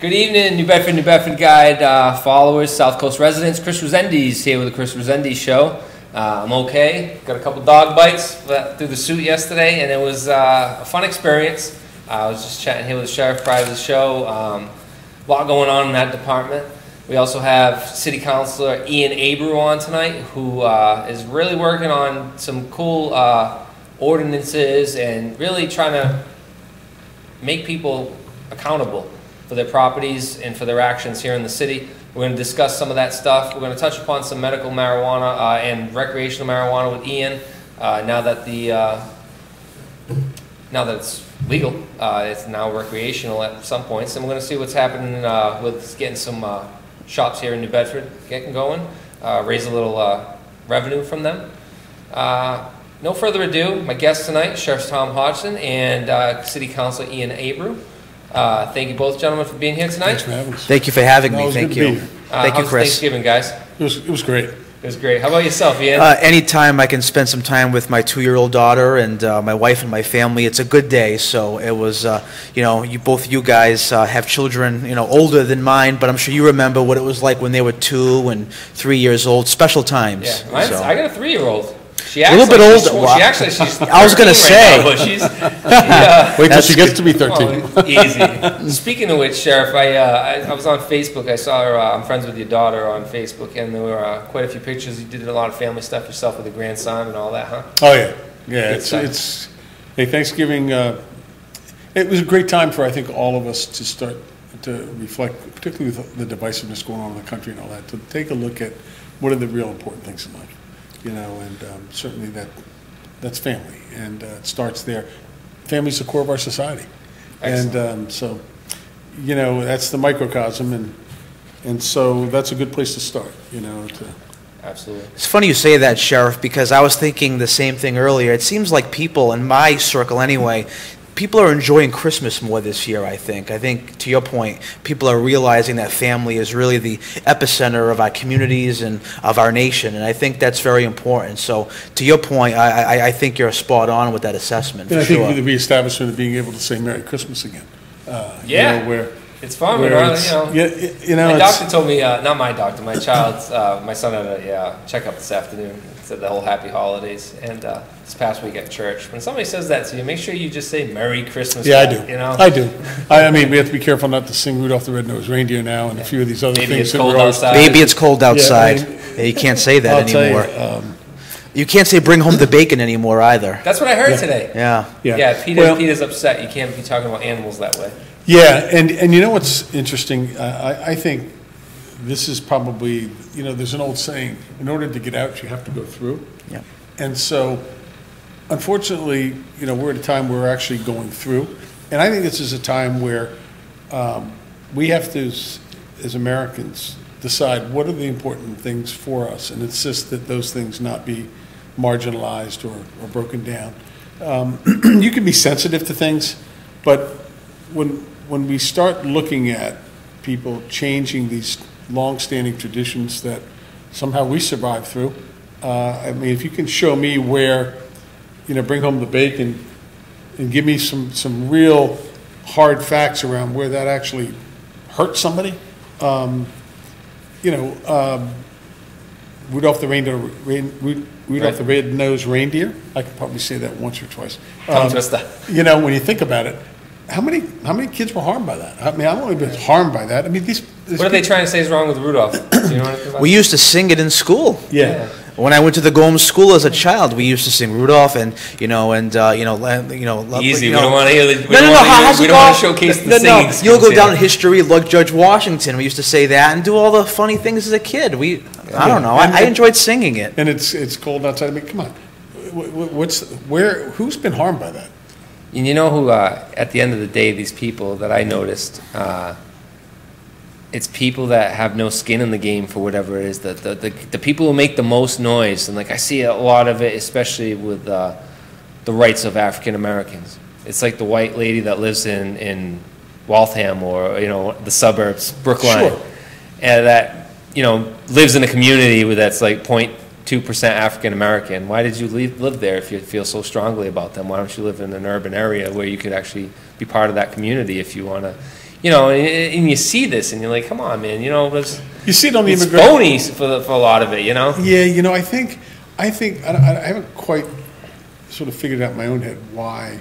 Good evening, New Bedford, New Bedford Guide uh, followers, South Coast residents. Chris Resendes here with the Chris Resendes Show. Uh, I'm okay. Got a couple dog bites through the suit yesterday, and it was uh, a fun experience. I was just chatting here with the sheriff prior to the show. Um, a lot going on in that department. We also have City Councilor Ian Abreu on tonight, who uh, is really working on some cool uh, ordinances and really trying to make people accountable for their properties and for their actions here in the city. We're going to discuss some of that stuff. We're going to touch upon some medical marijuana uh, and recreational marijuana with Ian. Uh, now that the uh, now that it's legal, uh, it's now recreational at some points, and we're going to see what's happening uh, with getting some uh, shops here in New Bedford getting going, raise a little revenue from them. no further ado, my guest tonight, Sheriff Tom Hodgson and City Councilor Ian Abreu. Uh, thank you both gentlemen for being here tonight. Thanks for having us. Thank you for having No, me. it was Thank good to be you. here. Uh, Thank you, how's Chris. Thanksgiving, guys. It was, it was great. It was great. How about yourself, Ian? Uh, anytime I can spend some time with my two-year-old daughter and uh, my wife and my family, it's a good day. So it was, uh, you know, you both you guys uh, have children, you know, older than mine, but I'm sure you remember what it was like when they were two and three years old. Special times. yeah, mine's, So- I got a three-year-old. She A little bit like older. tw- Wow. She actually, she's. I was gonna 13 right now, say. but she's. She, Wait till she gets to be 13. oh, easy. Speaking of which, Sheriff, I, uh, I I was on Facebook. I saw her. Uh, I'm friends with your daughter on Facebook, and there were uh, quite a few pictures. You did a lot of family stuff yourself with your grandson and all that, huh? Oh, yeah. Yeah, it's, it's, hey, Thanksgiving, uh, it was a great time for, I think, all of us to start to reflect, particularly with the divisiveness going on in the country and all that, to take a look at what are the real important things in life, you know, and um, certainly that, that's family, and uh, it starts there. Family's the core of our society. And um, so, you know, that's the microcosm, and, and so that's a good place to start, you know, to, Absolutely. It's funny you say that, Sheriff, because I was thinking the same thing earlier. It seems like people, in my circle anyway, people are enjoying Christmas more this year, I think. I think, to your point, people are realizing that family is really the epicenter of our communities and of our nation, and I think that's very important. So, to your point, I, I, I think you're spot on with that assessment, And for I think sure. the reestablishment of being able to say Merry Christmas again. uh, you Yeah. know, Where, It's fun, where it's, you know. yeah, you know, my doctor told me, uh, not my doctor, my child's, uh, my son had a uh, checkup this afternoon. Said the whole happy holidays, and uh, this past week at church. When somebody says that to you, make sure you just say Merry Christmas. yeah, I do. You know, I do. I, I mean, we have to be careful not to sing Rudolph the Red-Nosed Reindeer now and a few of these other Maybe things. it's that cold we're outside. Maybe it's cold outside. I mean, you can't say that I'll tell you, anymore. um, You can't say bring home the bacon anymore either. that's what I heard Yeah. today. Yeah. Yeah. Yeah, Peter, Well- Peter's upset. You can't be talking about animals that way. Yeah, and, and you know what's interesting? I, I- I think this is probably, you know, there's an old saying, in order to get out, you have to go through. Yeah. And so, unfortunately, you know, we're at a time where we're actually going through. And I think this is a time where um, we have to, as Americans, decide what are the important things for us and insist that those things not be marginalized or, or broken down. Um, you can be sensitive to things, but when, when we start looking at people changing these long-standing traditions that somehow we survived through, uh, I mean, if you can show me where, you know, bring home the bacon and give me some, some real hard facts around where that actually hurt somebody, um, you know, um, Rudolph the reindeer, Rudolph the red-nosed reindeer, I could probably say that once or twice. Um. You know, when you think about it, how many, how many kids were harmed by that? I mean, I've only been harmed by that. I mean, these. these What are they trying to say is wrong with Rudolph? Do you know anything about We used to sing it in school. Yeah. When I went to the Gomes School as a child, we used to sing Rudolph and you know and uh, you know you know love- Easy, You we don't wanna hear the- we no, don't no, no. wanna hear- we don't wanna showcase the no, singing no. You'll go down in history like George Washington. We used to say that and do all the funny things as a kid. We I don't know. And- I, I enjoyed singing it. And it's, it's cold outside. I mean, come on. Wh- wh- What's, where, who's been harmed by that? And you know who, uh, at the end of the day, these people that I noticed, uh, it's people that have no skin in the game for whatever it is. The, the, the, the people who make the most noise. And like I see a lot of it, especially with uh, the rights of African Americans. It's like the white lady that lives in, in Waltham or, you know, the suburbs, Brookline. Sure. And that, you know, lives in a community that's like 0.2% African American. Why did you leave, live there if you feel so strongly about them? Why don't you live in an urban area where you could actually be part of that community if you want to, you know, and, and you see this, and you're like, come on, man, you know, it's, You see it on the it's phony for the, for a lot of it, you know. Yeah, you know, I think, I think, I, I haven't quite sort of figured out in my own head why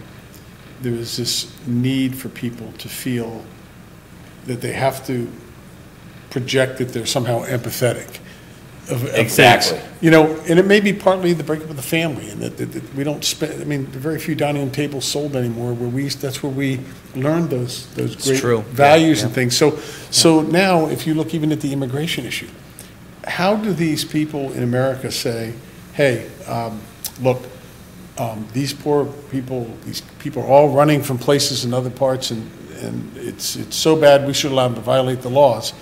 there is this need for people to feel that they have to project that they're somehow empathetic of, of things. Exactly. You know, and it may be partly the breakup of the family and that, that, that we don't spend, I mean, very few dining room tables sold anymore where we, that's where we learned those, those great true. values and things. So, so now, if you look even at the immigration issue, how do these people in America say, hey, um, look, um, these poor people, these people are all running from places in other parts, and, and it's, it's so bad, we should allow them to violate the laws.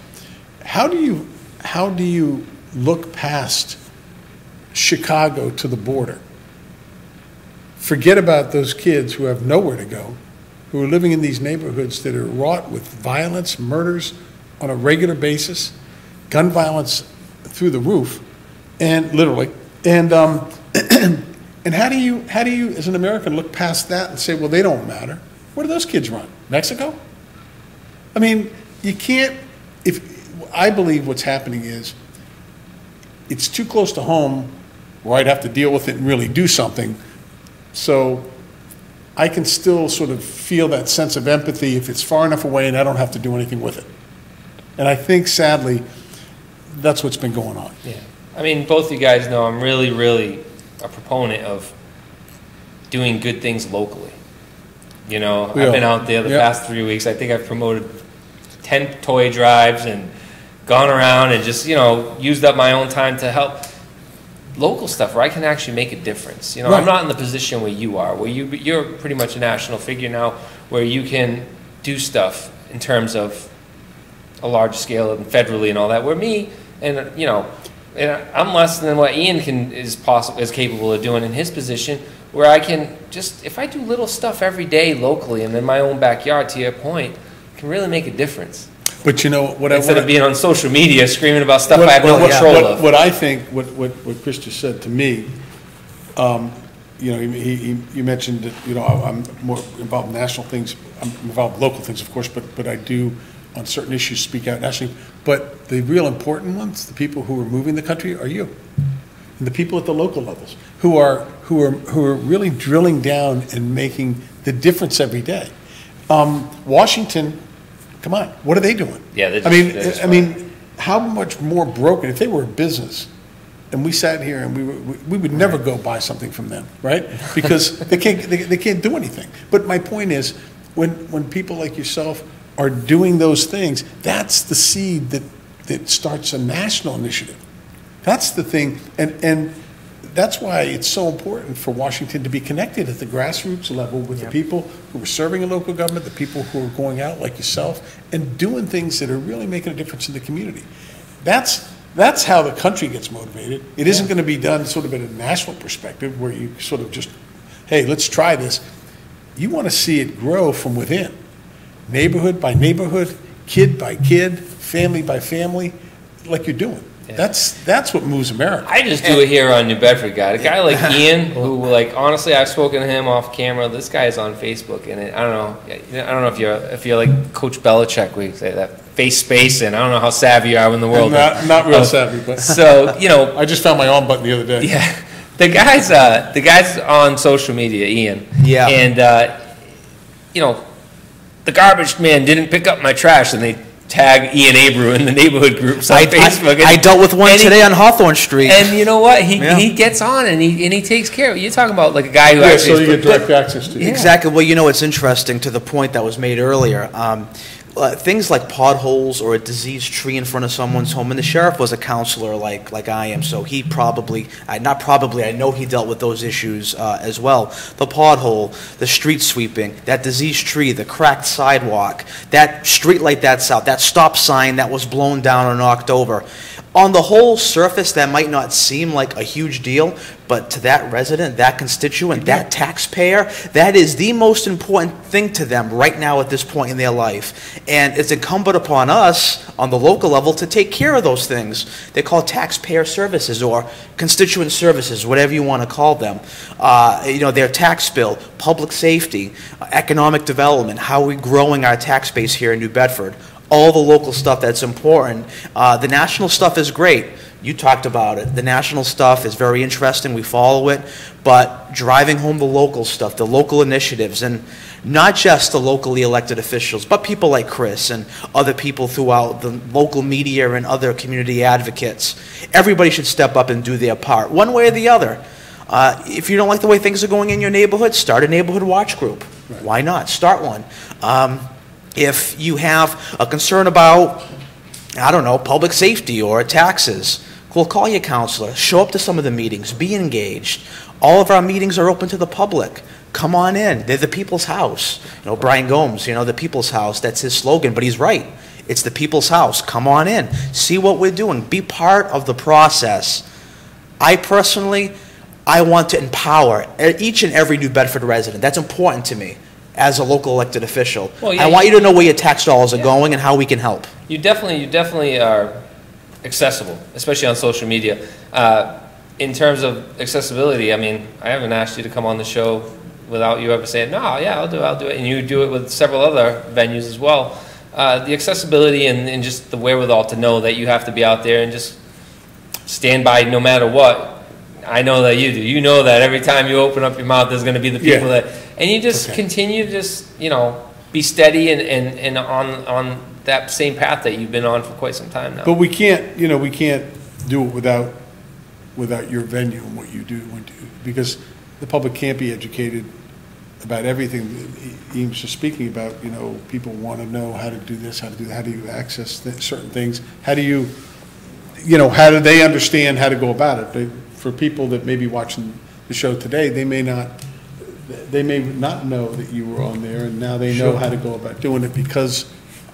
How do you, how do you look past Chicago to the border? Forget about those kids who have nowhere to go, who are living in these neighborhoods that are wrought with violence, murders on a regular basis, gun violence through the roof, and literally, and um, and how do you how do you as an American look past that and say, well, they don't matter? Where do those kids run? Mexico? I mean, you can't. If I believe what's happening is, it's too close to home, where I'd have to deal with it and really do something. So I can still sort of feel that sense of empathy if it's far enough away and I don't have to do anything with it. And I think sadly, that's what's been going on. Yeah. I mean, both you guys know I'm really, really a proponent of doing good things locally. You know, We I've been out there the Yep. past three weeks. I think I've promoted 10 toy drives and gone around and just, you know, used up my own time to help local stuff where I can actually make a difference. You know, I'm not in the position where you are, where you, you're pretty much a national figure now, where you can do stuff in terms of a large scale and federally and all that. Where me and you know, and I'm less than what Ian can is possible is capable of doing in his position. Where I can just if I do little stuff every day locally and in my own backyard, to your point, can really make a difference But you know, what I instead of being on social media screaming about stuff What- I have no what- control what- of. What I think, what, what, what Chris just said to me, um, you know, he, he, you mentioned that, you know, I'm more involved in national things, I'm involved in local things, of course, but, but I do on certain issues speak out nationally. But the real important ones, the people who are moving the country are you. And the people at the local levels who are, who are, who are really drilling down and making the difference every day. Um, Washington, come on, what are they doing? Yeah, they're I mean, just- I mean, how much more broken, if they were a business, and we sat here and we, were- we we would never go buy something from them, right? Because they can't, they, they can't do anything. But my point is, when, when people like yourself are doing those things, that's the seed that, that starts a national initiative. That's the thing, and, and that's why it's so important for Washington to be connected at the grassroots level with the people who are serving in local government, the people who are going out like yourself, and doing things that are really making a difference in the community. That's, that's how the country gets motivated. It isn't gonna be done sort of at a national perspective where you sort of just, hey, let's try this. You wanna see it grow from within, neighborhood by neighborhood, kid by kid, family by family, like you're doing. Yeah. That's, that's what moves America. I just do it here on New Bedford, guy. A guy like Ian, who like honestly, I've spoken to him off camera. This guy is on Facebook, and it, I don't know. I don't know if you're if you're like Coach Belichick, we say that face space, and I don't know how savvy you are in the world. Not, not real of- savvy, but So you know, I just found my on button the other day. yeah, the guy's uh, the guy's on social media, Ian. Yeah. And uh, you know, the garbage man didn't pick up my trash, and they tag Ian Abreu in the neighborhood groups on I, Facebook. I, I dealt with one and he- today on Hawthorne Street. and you know what? He, Yeah. he gets on and he and he takes care of it. You're talking about like a guy who Yeah, actually. so you get direct access to. Yeah. Exactly. Well, you know, it's interesting to the point that was made earlier. Um, uh, things like potholes or a diseased tree in front of someone's home, and the sheriff was a councilor like like I am, so he probably, I, not probably, I know he dealt with those issues uh, as well. The pothole, the street sweeping, that diseased tree, the cracked sidewalk, that street light that's out, that stop sign that was blown down or knocked over. On the whole surface, that might not seem like a huge deal, but to that resident, that constituent, that taxpayer, that is the most important thing to them right now at this point in their life. And it's incumbent upon us, on the local level, to take care of those things. They call taxpayer services or constituent services, whatever you want to call them. Uh, You know, their tax bill, public safety, economic development, how are we growing our tax base here in New Bedford? All the local stuff that's important. Uh, the national stuff is great. You talked about it. The national stuff is very interesting. We follow it. But driving home the local stuff, the local initiatives, and not just the locally elected officials, but people like Chris and other people throughout the local media and other community advocates. Everybody should step up and do their part, one way or the other. Uh, if you don't like the way things are going in your neighborhood, start a neighborhood watch group. Why not? Start one. Um, if you have a concern about, I don't know, public safety or taxes, we'll call your councilor, show up to some of the meetings, be engaged. All of our meetings are open to the public. Come on in. They're the people's house. You know, Brian Gomes, you know, the people's house, that's his slogan, but he's right. It's the people's house. Come on in. See what we're doing. Be part of the process. I personally, I want to empower each and every New Bedford resident. That's important to me as a local elected official. Well, yeah, I want you- you to know where your tax dollars are going and how we can help. You definitely, you definitely are accessible, especially on social media. Uh, in terms of accessibility, I mean, I haven't asked you to come on the show without you ever saying, no, yeah, I'll do it, I'll do it, and you do it with several other venues as well. Uh, the accessibility and, and just the wherewithal to know that you have to be out there and just stand by no matter what. I know that you do. You know that every time you open up your mouth, there's going to be the people Yeah. that, and you just Okay. continue to just, you know, be steady and, and, and on, on that same path that you've been on for quite some time now. But we can't, you know, we can't do it without, without your venue and what you do, because the public can't be educated about everything. He was just speaking about, you know, people want to know how to do this, how to do that, how do you access th- certain things? How do you, you know, how do they understand how to go about it? They- For people that may be watching the show today, they may not, they may not know that you were on there, and now they know Sure. how to go about doing it because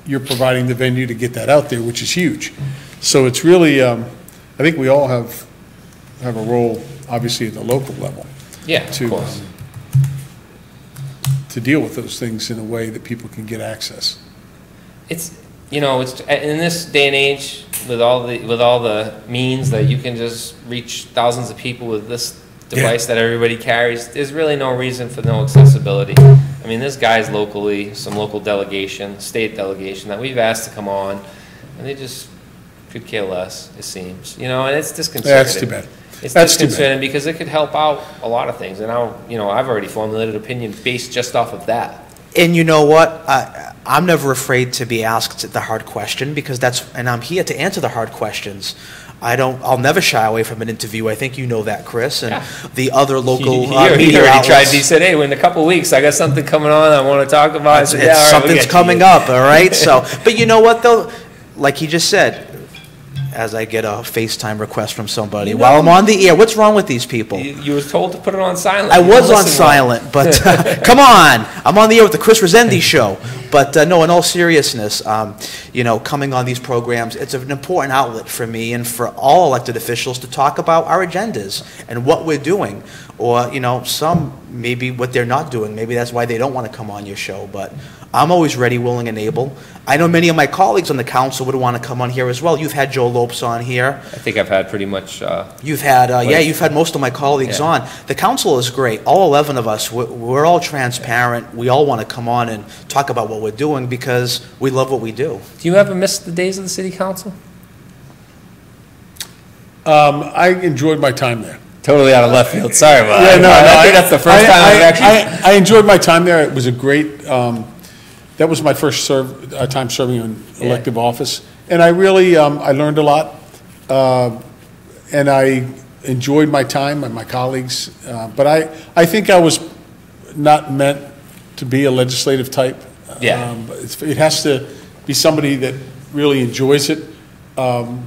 you're providing the venue to get that out there, which is huge. So it's really, um, I think we all have, have a role, obviously, at the local level, Yeah, of to, course. um, to deal with those things in a way that people can get access. It's, you know, it's, in this day and age, with all the, with all the means that you can just reach thousands of people with this Yeah. device that everybody carries, there's really no reason for no accessibility. I mean, there's guys locally, some local delegation, state delegation, that we've asked to come on, and they just could care less, it seems, you know, and it's disconcerting. That's too bad. It's That's disconcerting because it could help out a lot of things, and now, you know, I've already formulated an opinion based just off of that. And you know what? I, I'm never afraid to be asked the hard question because that's, and I'm here to answer the hard questions. I don't, I'll never shy away from an interview. I think you know that, Chris, and Yeah. the other local He, uh, he media already tried. outlets. He said, "Hey, in a couple weeks, I got something coming on. I want to talk about." I said, "Yeah, all right, we'll something's get coming up, all right? So, but you know what though? Like he just said, as I get a FaceTime request from somebody You while I'm on the air, what's wrong with these people? You, you was told to put it on silent. I You was on listen well. silent, but uh, come on, I'm on the air with the Chris Resendes show. But uh, no, in all seriousness, um, you know, coming on these programs, it's an important outlet for me and for all elected officials to talk about our agendas and what we're doing, or you know, some maybe what they're not doing. Maybe that's why they don't want to come on your show. But I'm always ready, willing, and able. I know many of my colleagues on the council would want to come on here as well. You've had Joe Lopes on here. I think I've had pretty much. Uh, You've had, uh, yeah, you've had most of my colleagues Yeah. on. The council is great. All 11 of us, we're, we're all transparent. We all want to come on and talk about what we're doing because we love what we do. do you ever miss the days of the city council? Um, I enjoyed my time there. Totally out of left field. Sorry about Yeah, that. no, no, I think that's the first I- time I- I've actually. I, I enjoyed my time there. It was a great, um, that was my first serve, uh, time serving in Yeah. elective office. And I really, um, I learned a lot. Uh, and I enjoyed my time and my colleagues. Uh, but I, I think I was not meant to be a legislative type. Yeah. Um, but it's- It has to be somebody that really enjoys it, um,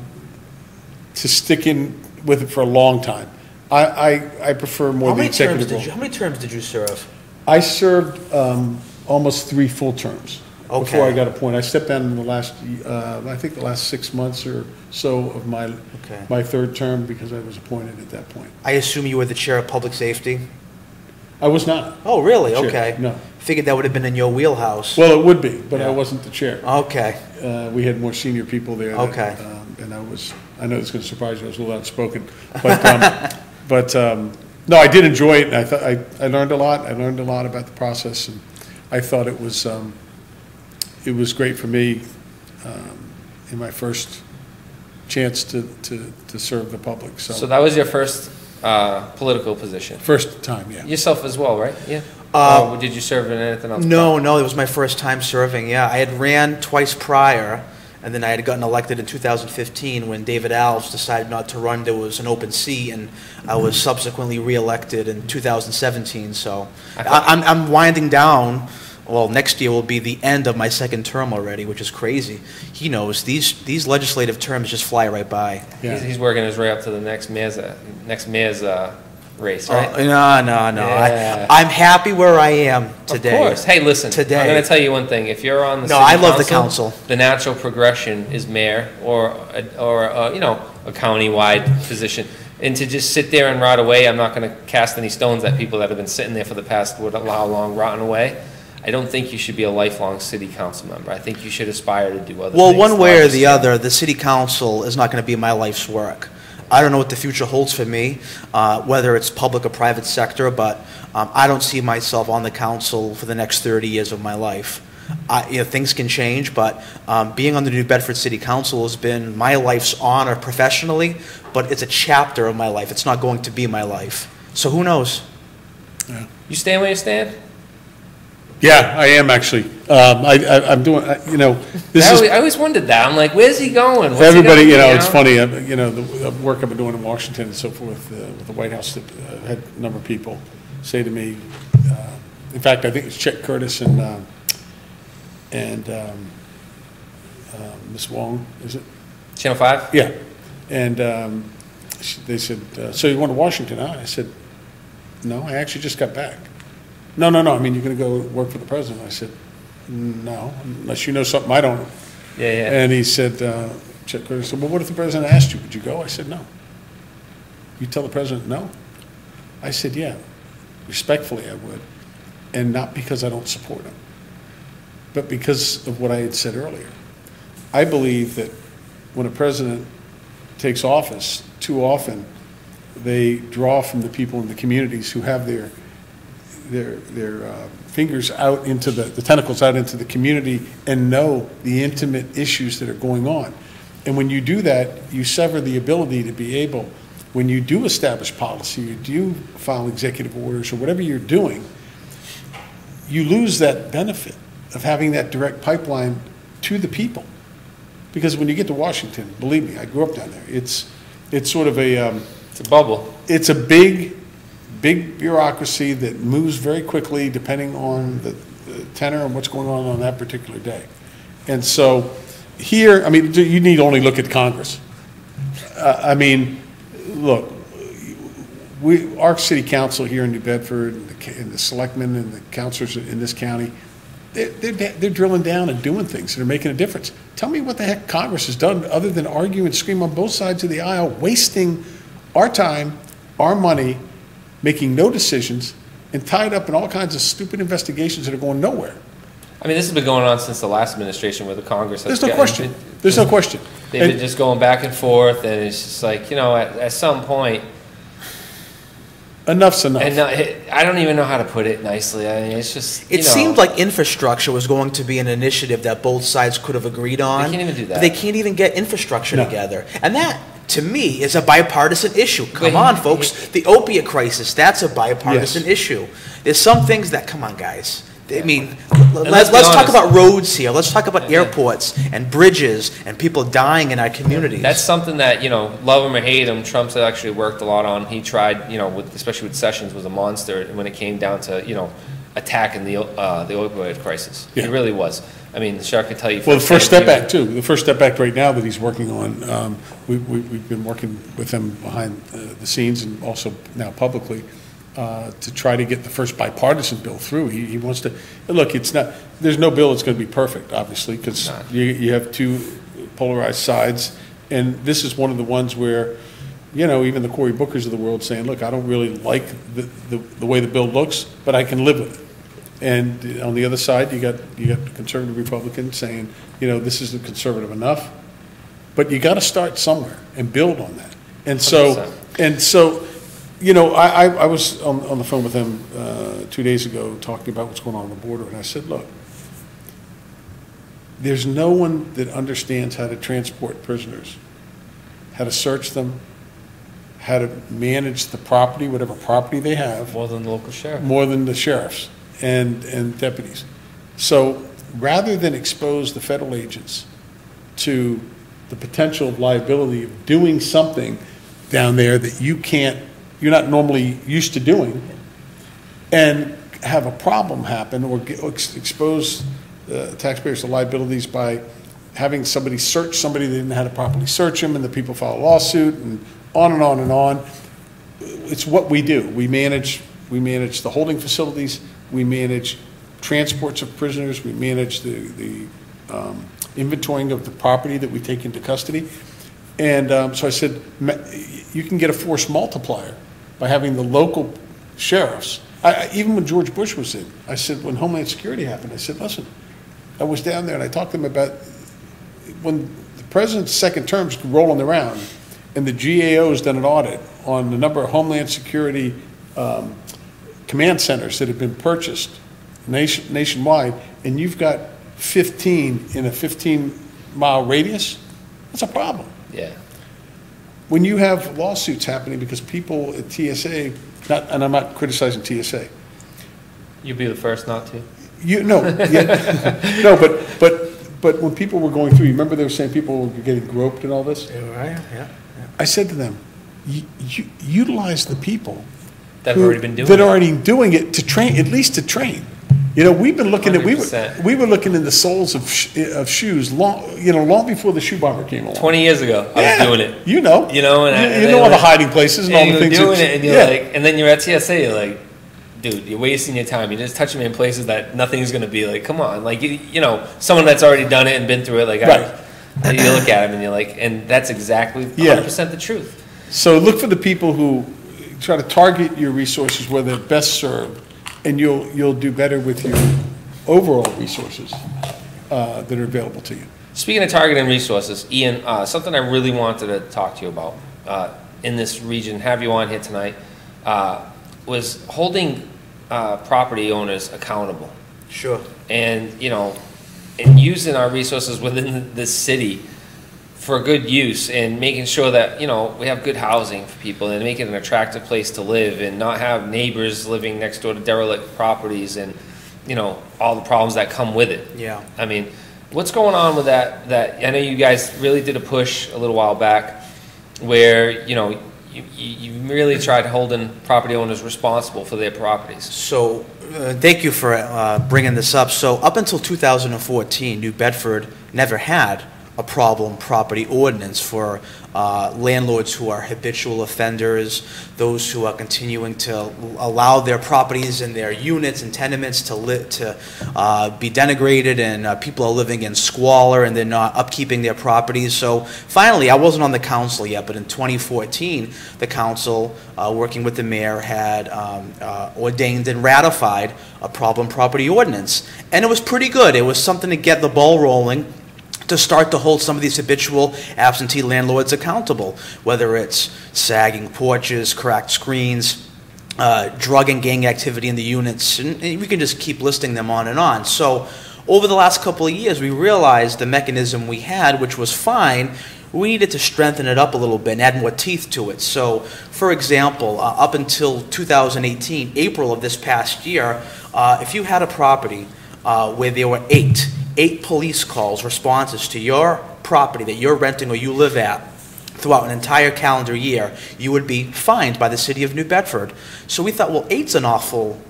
to stick in with it for a long time. I, I, I prefer more How the many terms executive did role. you, how many terms did you serve? I served um, almost three full terms. before I Okay. got appointed. I stepped down in the last, uh, I think the last six months or so of my, Okay. my third term because I was appointed at that point. I assume you were the chair of public safety? I was not. Oh, really? Chair, Okay. no. Figured that would have been in your wheelhouse. Well, it would be, but I Yeah. wasn't the chair. Okay. Uh, We had more senior people there. that, Okay. um, And I was, I know it's going to surprise you, I was a little outspoken. But, um, but, um, no, I did enjoy it, and I thought, I, I learned a lot. I learned a lot about the process, and I thought it was, um, it was great for me um, in my first chance to, to, to serve the public, So so, that was your first uh, political position? first time, yeah. Yourself as well, right? Yeah? Uh, Or did you serve in anything else? No, no, it was my first time serving, yeah. I had ran twice prior, and then I had gotten elected in 2015 when David Alves decided not to run. There was an open seat, and I was subsequently reelected in 2017, so I thought- I- I'm, I'm winding down. Well, next year will be the end of my second term already, which is crazy. He knows, these, these legislative terms just fly right by. Yeah. He's, he's working his way up to the next mayor's, uh, next mayor's uh, race, right? Uh, No, no, no. Yeah. I, I'm happy where I am today. Of course. Hey, listen. Today. I'm going to tell you one thing. If you're on the No, city I love the council. the natural progression is mayor or a- or uh, you know a county-wide position. And to just sit there and rot away, I'm not going to cast any stones at people that have been sitting there for the past what, how long, rotting away. I don't think you should be a lifelong city council member. I think you should aspire to do other things Well, one way or the other, the city council is not going to be my life's work. I don't know what the future holds for me, uh, whether it's public or private sector, but um, I don't see myself on the council for the next 30 years of my life. I, you know, things can change, but um, being on the New Bedford City Council has been my life's honor professionally, but it's a chapter of my life. It's not going to be my life. So who knows? You stand where you stand. Yeah, I am actually. Um, I, I, I'm doing, I- you know, this I is. always, I always wondered that. I'm like, where's he going? What's he Everybody, gonna you do, know, it's funny, uh, you know, the the work I've been doing in Washington and so forth, uh, with the White House, that uh, had a number of people say to me, uh, in fact, I think it's Chet Curtis and, um, and um, um, Ms. Wong, is it? Channel Five. Yeah. And um, she- they said, uh, so you went to Washington, huh? I said, no, I actually just got back. No, no, no, I mean, you're going to go work for the president. I said, no, unless you know something I don't. Yeah, yeah. And he said, uh, Chet Curtis said, well, what if the president asked you, would you go? I said, no. You tell the president no? I said, yeah, respectfully I would, and not because I don't support him, but because of what I had said earlier. I believe that when a president takes office, too often, they draw from the people in the communities who have their, their, their uh, fingers out into the, the tentacles out into the community and know the intimate issues that are going on. And when you do that, you sever the ability to be able, when you do establish policy, you do file executive orders or whatever you're doing, you lose that benefit of having that direct pipeline to the people. Because when you get to Washington, believe me, I grew up down there, it's, it's sort of a, um, It's a bubble. it's a big, big bureaucracy that moves very quickly depending on the the tenor and what's going on on that particular day. And so here, I mean, you need only look at Congress. Uh, I mean, look, we, our city council here in New Bedford, and the and the selectmen and the councilors in this county, they're, they're they're drilling down and doing things that are making a difference. Tell me what the heck Congress has done other than argue and scream on both sides of the aisle, wasting our time, our money, making no decisions, and tied up in all kinds of stupid investigations that are going nowhere. I mean, this has been going on since the last administration where the Congress has. There's no gotten- question. There's no question. They've been just going back and forth, and it's just like, you know, at, at some point, Enough's enough. and uh, I don't even know how to put it nicely. I mean, it's just. you It know, seemed like infrastructure was going to be an initiative that both sides could have agreed on. They can't even do but that. They can't even get infrastructure No. together. And that, to me, is a bipartisan issue. Come on, folks. The opiate crisis, that's a bipartisan Yes. issue. There's some things that, come on, guys. I mean, let's let's, let's talk about roads here. Let's talk about Yeah. airports and bridges and people dying in our communities. That's something that, you know, love him or hate him, Trump's actually worked a lot on. He tried, you know, with, especially with Sessions, was a monster when it came down to, you know, attacking the, uh, the opioid crisis. He really was. I mean, the shark can tell you. Well, the First Step Act, too. The First Step Act right now that he's working on, um, we, we, we've been working with him behind uh, the scenes and also now publicly. uh, to try to get the first bipartisan bill through. He, he wants to, look, it's not, there's no bill that's going to be perfect, obviously, because you, you have two polarized sides, and this is one of the ones where, you know, even the Cory Bookers of the world saying, look, I don't really like the, the, the way the bill looks, but I can live with it. And on the other side, you got, you got the conservative Republicans saying, you know, this isn't conservative enough. But you got to start somewhere and build on that. And so, 100%. and so, you know, I, I, I was on, on the phone with him, uh, two days ago, talking about what's going on on the border, and I said, look, there's no one that understands how to transport prisoners, how to search them, how to manage the property, whatever property they have, More than the local sheriff. more than the sheriffs and, and deputies. So rather than expose the federal agents to the potential liability of doing something down there that you can't, you're not normally used to doing, and have a problem happen or get- or ex- expose uh, taxpayers to liabilities by having somebody search somebody they didn't how to properly search them, and the people file a lawsuit, and on and on and on it's what we do. We manage, we manage the holding facilities, we manage transports of prisoners, we manage the, the um, inventorying of the property that we take into custody. And um, so I said, you can get a force multiplier by having the local sheriffs. I, even when George Bush was in, I said, when Homeland Security happened, I said, listen, I was down there and I talked to them about when the president's second term's rolling around, and the GAO's done an audit on the number of Homeland Security um, command centers that have been purchased nation nationwide, and you've got 15 in a 15-mile radius, that's a problem. Yeah. When you have lawsuits happening because people at TSA, not, and I'm not criticizing TSA, You'd be the first not to. You, no, yeah, no, but, but, but when people were going through, you remember they were saying people were getting groped and all this? Right, yeah. I said to them, "U- u- utilize the people. That have already been doing That it. are already doing it to train, at least to train. You know, we've been looking at, we were, 100%. we were looking in the soles of, sh- of shoes long, you know, long before the shoe bomber came along. 20 years ago, I Yeah, was doing it. You know. You know, and I- You- and You I know all the like- hiding places and all And the you're things. doing that- it, and you're yeah. like, and then you're at TSA, you're like, dude, you're wasting your time. You're just touching me in places that nothing's gonna be. Like, come on, like you, you know, someone that's already done it and been through it. Like, Right. I, you look at him and you're like, and that's exactly 100 Yeah. percent the truth. So look for the people who try to target your resources where they're best served, and you'll, you'll do better with your overall resources uh, that are available to you. Speaking of targeting resources, Ian, uh, something I really wanted to talk to you about uh, in this region, have you on here tonight, uh, was holding uh, property owners accountable. Sure. and you know, and using our resources within the city for good use and making sure that you know we have good housing for people and make it an attractive place to live and not have neighbors living next door to derelict properties and you know all the problems that come with it. Yeah. I mean, what's going on with that? That I know you guys really did a push a little while back, where you know you, you really tried holding property owners responsible for their properties. So, uh, thank you for uh, bringing this up. So, up until 2014, New Bedford never had a problem property ordinance for uh, landlords who are habitual offenders, those who are continuing to allow their properties and their units and tenements to to uh, be denigrated, and uh, people are living in squalor and they're not upkeeping their properties. So, finally, I wasn't on the council yet, but in 2014, the council, uh, working with the mayor, had um, uh, ordained and ratified a problem property ordinance, and it was pretty good. It was something to get the ball rolling to start to hold some of these habitual absentee landlords accountable, whether it's sagging porches, cracked screens, uh, drug and gang activity in the units, and, and we can just keep listing them on and on. So, over the last couple of years, we realized the mechanism we had, which was fine, we needed to strengthen it up a little bit and add more teeth to it. So, for example, uh, up until 2018, April of this past year, uh, if you had a property uh, where there were eight, eight police calls, responses to your property that you're renting or you live at throughout an entire calendar year, you would be fined by the city of New Bedford. So we thought, well, eight's an awful,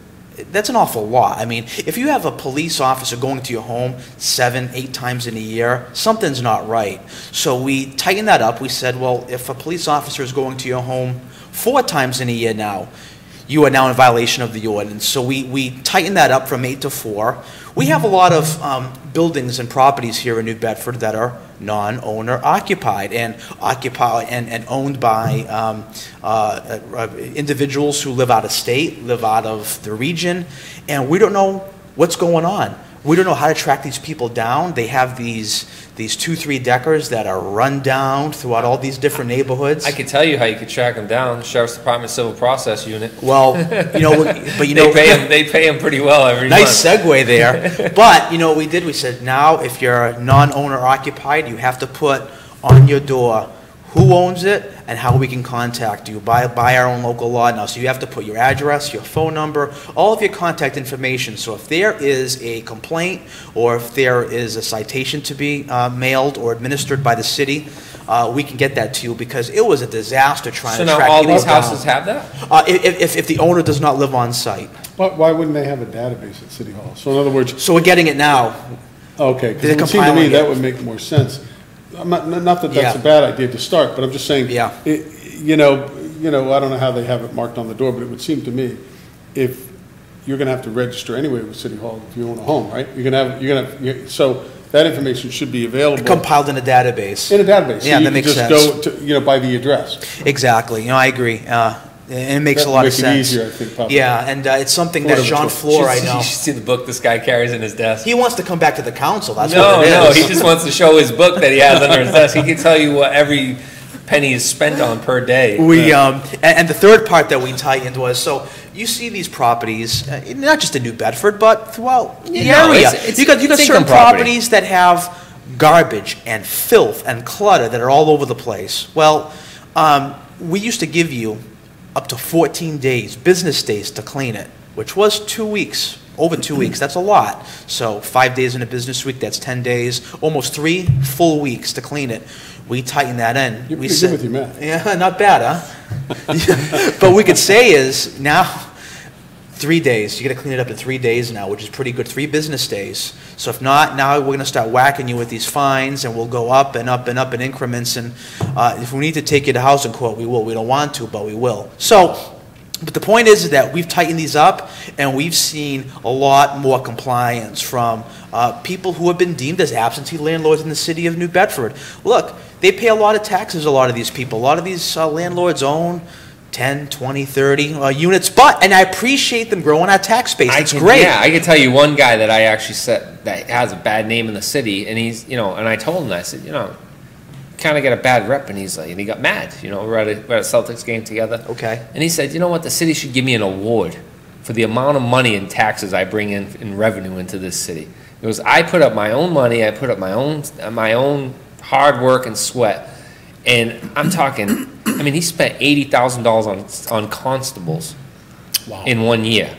that's an awful lot. I mean, if you have a police officer going to your home seven, eight times in a year, something's not right. So we tightened that up. We said, well, if a police officer is going to your home four times in a year now, you are now in violation of the ordinance. So we, we tightened that up from eight to four. We have a lot of um, buildings and properties here in New Bedford that are non-owner occupied and occupied and, and owned by um, uh, uh, individuals who live out of state, live out of the region, and we don't know what's going on. We don't know how to track these people down. They have these, these two, three deckers that are run down throughout all these different neighborhoods. I could tell you how you could track them down, Sheriff's Department Civil Process Unit. Well, you know, but you know. They pay them, they pay them pretty well every month. Nice segue there. But, you know what we did? We said, now, if you're non-owner occupied, you have to put on your door who owns it and how we can contact you by, by our own local law now. So you have to put your address, your phone number, all of your contact information. So if there is a complaint or if there is a citation to be uh, mailed or administered by the city, uh, we can get that to you because it was a disaster trying So to track now all people these down. houses have that? Uh, if, if, if the owner does not live on site. Why, why wouldn't they have a database at City Hall? So in other words, So we're getting it now. okay, because They're it would seem to me compiling that would make more sense. I'm not, not that that's a bad idea to start, but I'm just saying. Yeah. it- You know, you know, I don't know how they have it marked on the door, but it would seem to me, if, you're gonna have to register anyway with City Hall if you own a home, right? You're gonna have, you're gonna, you- so that information should be available Compiled in a database. in a database. Yeah, that makes So sense. just go to, you know, by the address. Exactly, you know, I agree. Uh, And it makes a That lot of make it sense. easier, I think, probably. Yeah, and uh, it's something that Jean John. Floor, I You know, You should see the book this guy carries in his desk. he wants to come back to the council, that's No, what it no, is. he just wants to show his book that he has under his desk. He can tell you what every penny is spent on per day. We, um, and, and the third part that we tightened was, so you see these properties, uh, not just in New Bedford, but throughout the Yeah, area. it's- it's- You got, you got certain property. properties that have garbage and filth and clutter that are all over the place. Well, um, we used to give you up to 14 days, business days to clean it, which was two weeks, over two weeks. That's a lot. So five days in a business week, that's 10 days, almost three full weeks to clean it. We tighten that in. You're We pretty said- good with your math. yeah, not bad, huh? but we could say is now three days. You got to clean it up in three days now, which is pretty good. Three business days. So if not, now we're going to start whacking you with these fines, and we'll go up and up and up in increments. And uh, if we need to take you to housing court, we will. We don't want to, but we will. So. But the point is that we've tightened these up, and we've seen a lot more compliance from uh, people who have been deemed as absentee landlords in the city of New Bedford. Look, they pay a lot of taxes, a lot of these people. A lot of these uh, landlords own 10, 20, 30 uh, units, but, and I appreciate them growing our tax base. I It's can- great. Yeah, I can tell you one guy that I actually said that has a bad name in the city, and he's, you know, and I told him, I said, you know, kind of get a bad rep, and he's like, and he got mad, you know, we're at a, we're at a Celtics game together. Okay. And he said, you know what, the city should give me an award for the amount of money and taxes I bring in, in revenue into this city. It was, I put up my own money, I put up my own, my own hard work and sweat, and I'm talking, I mean, he spent eighty thousand dollars on, on constables Wow. in one year.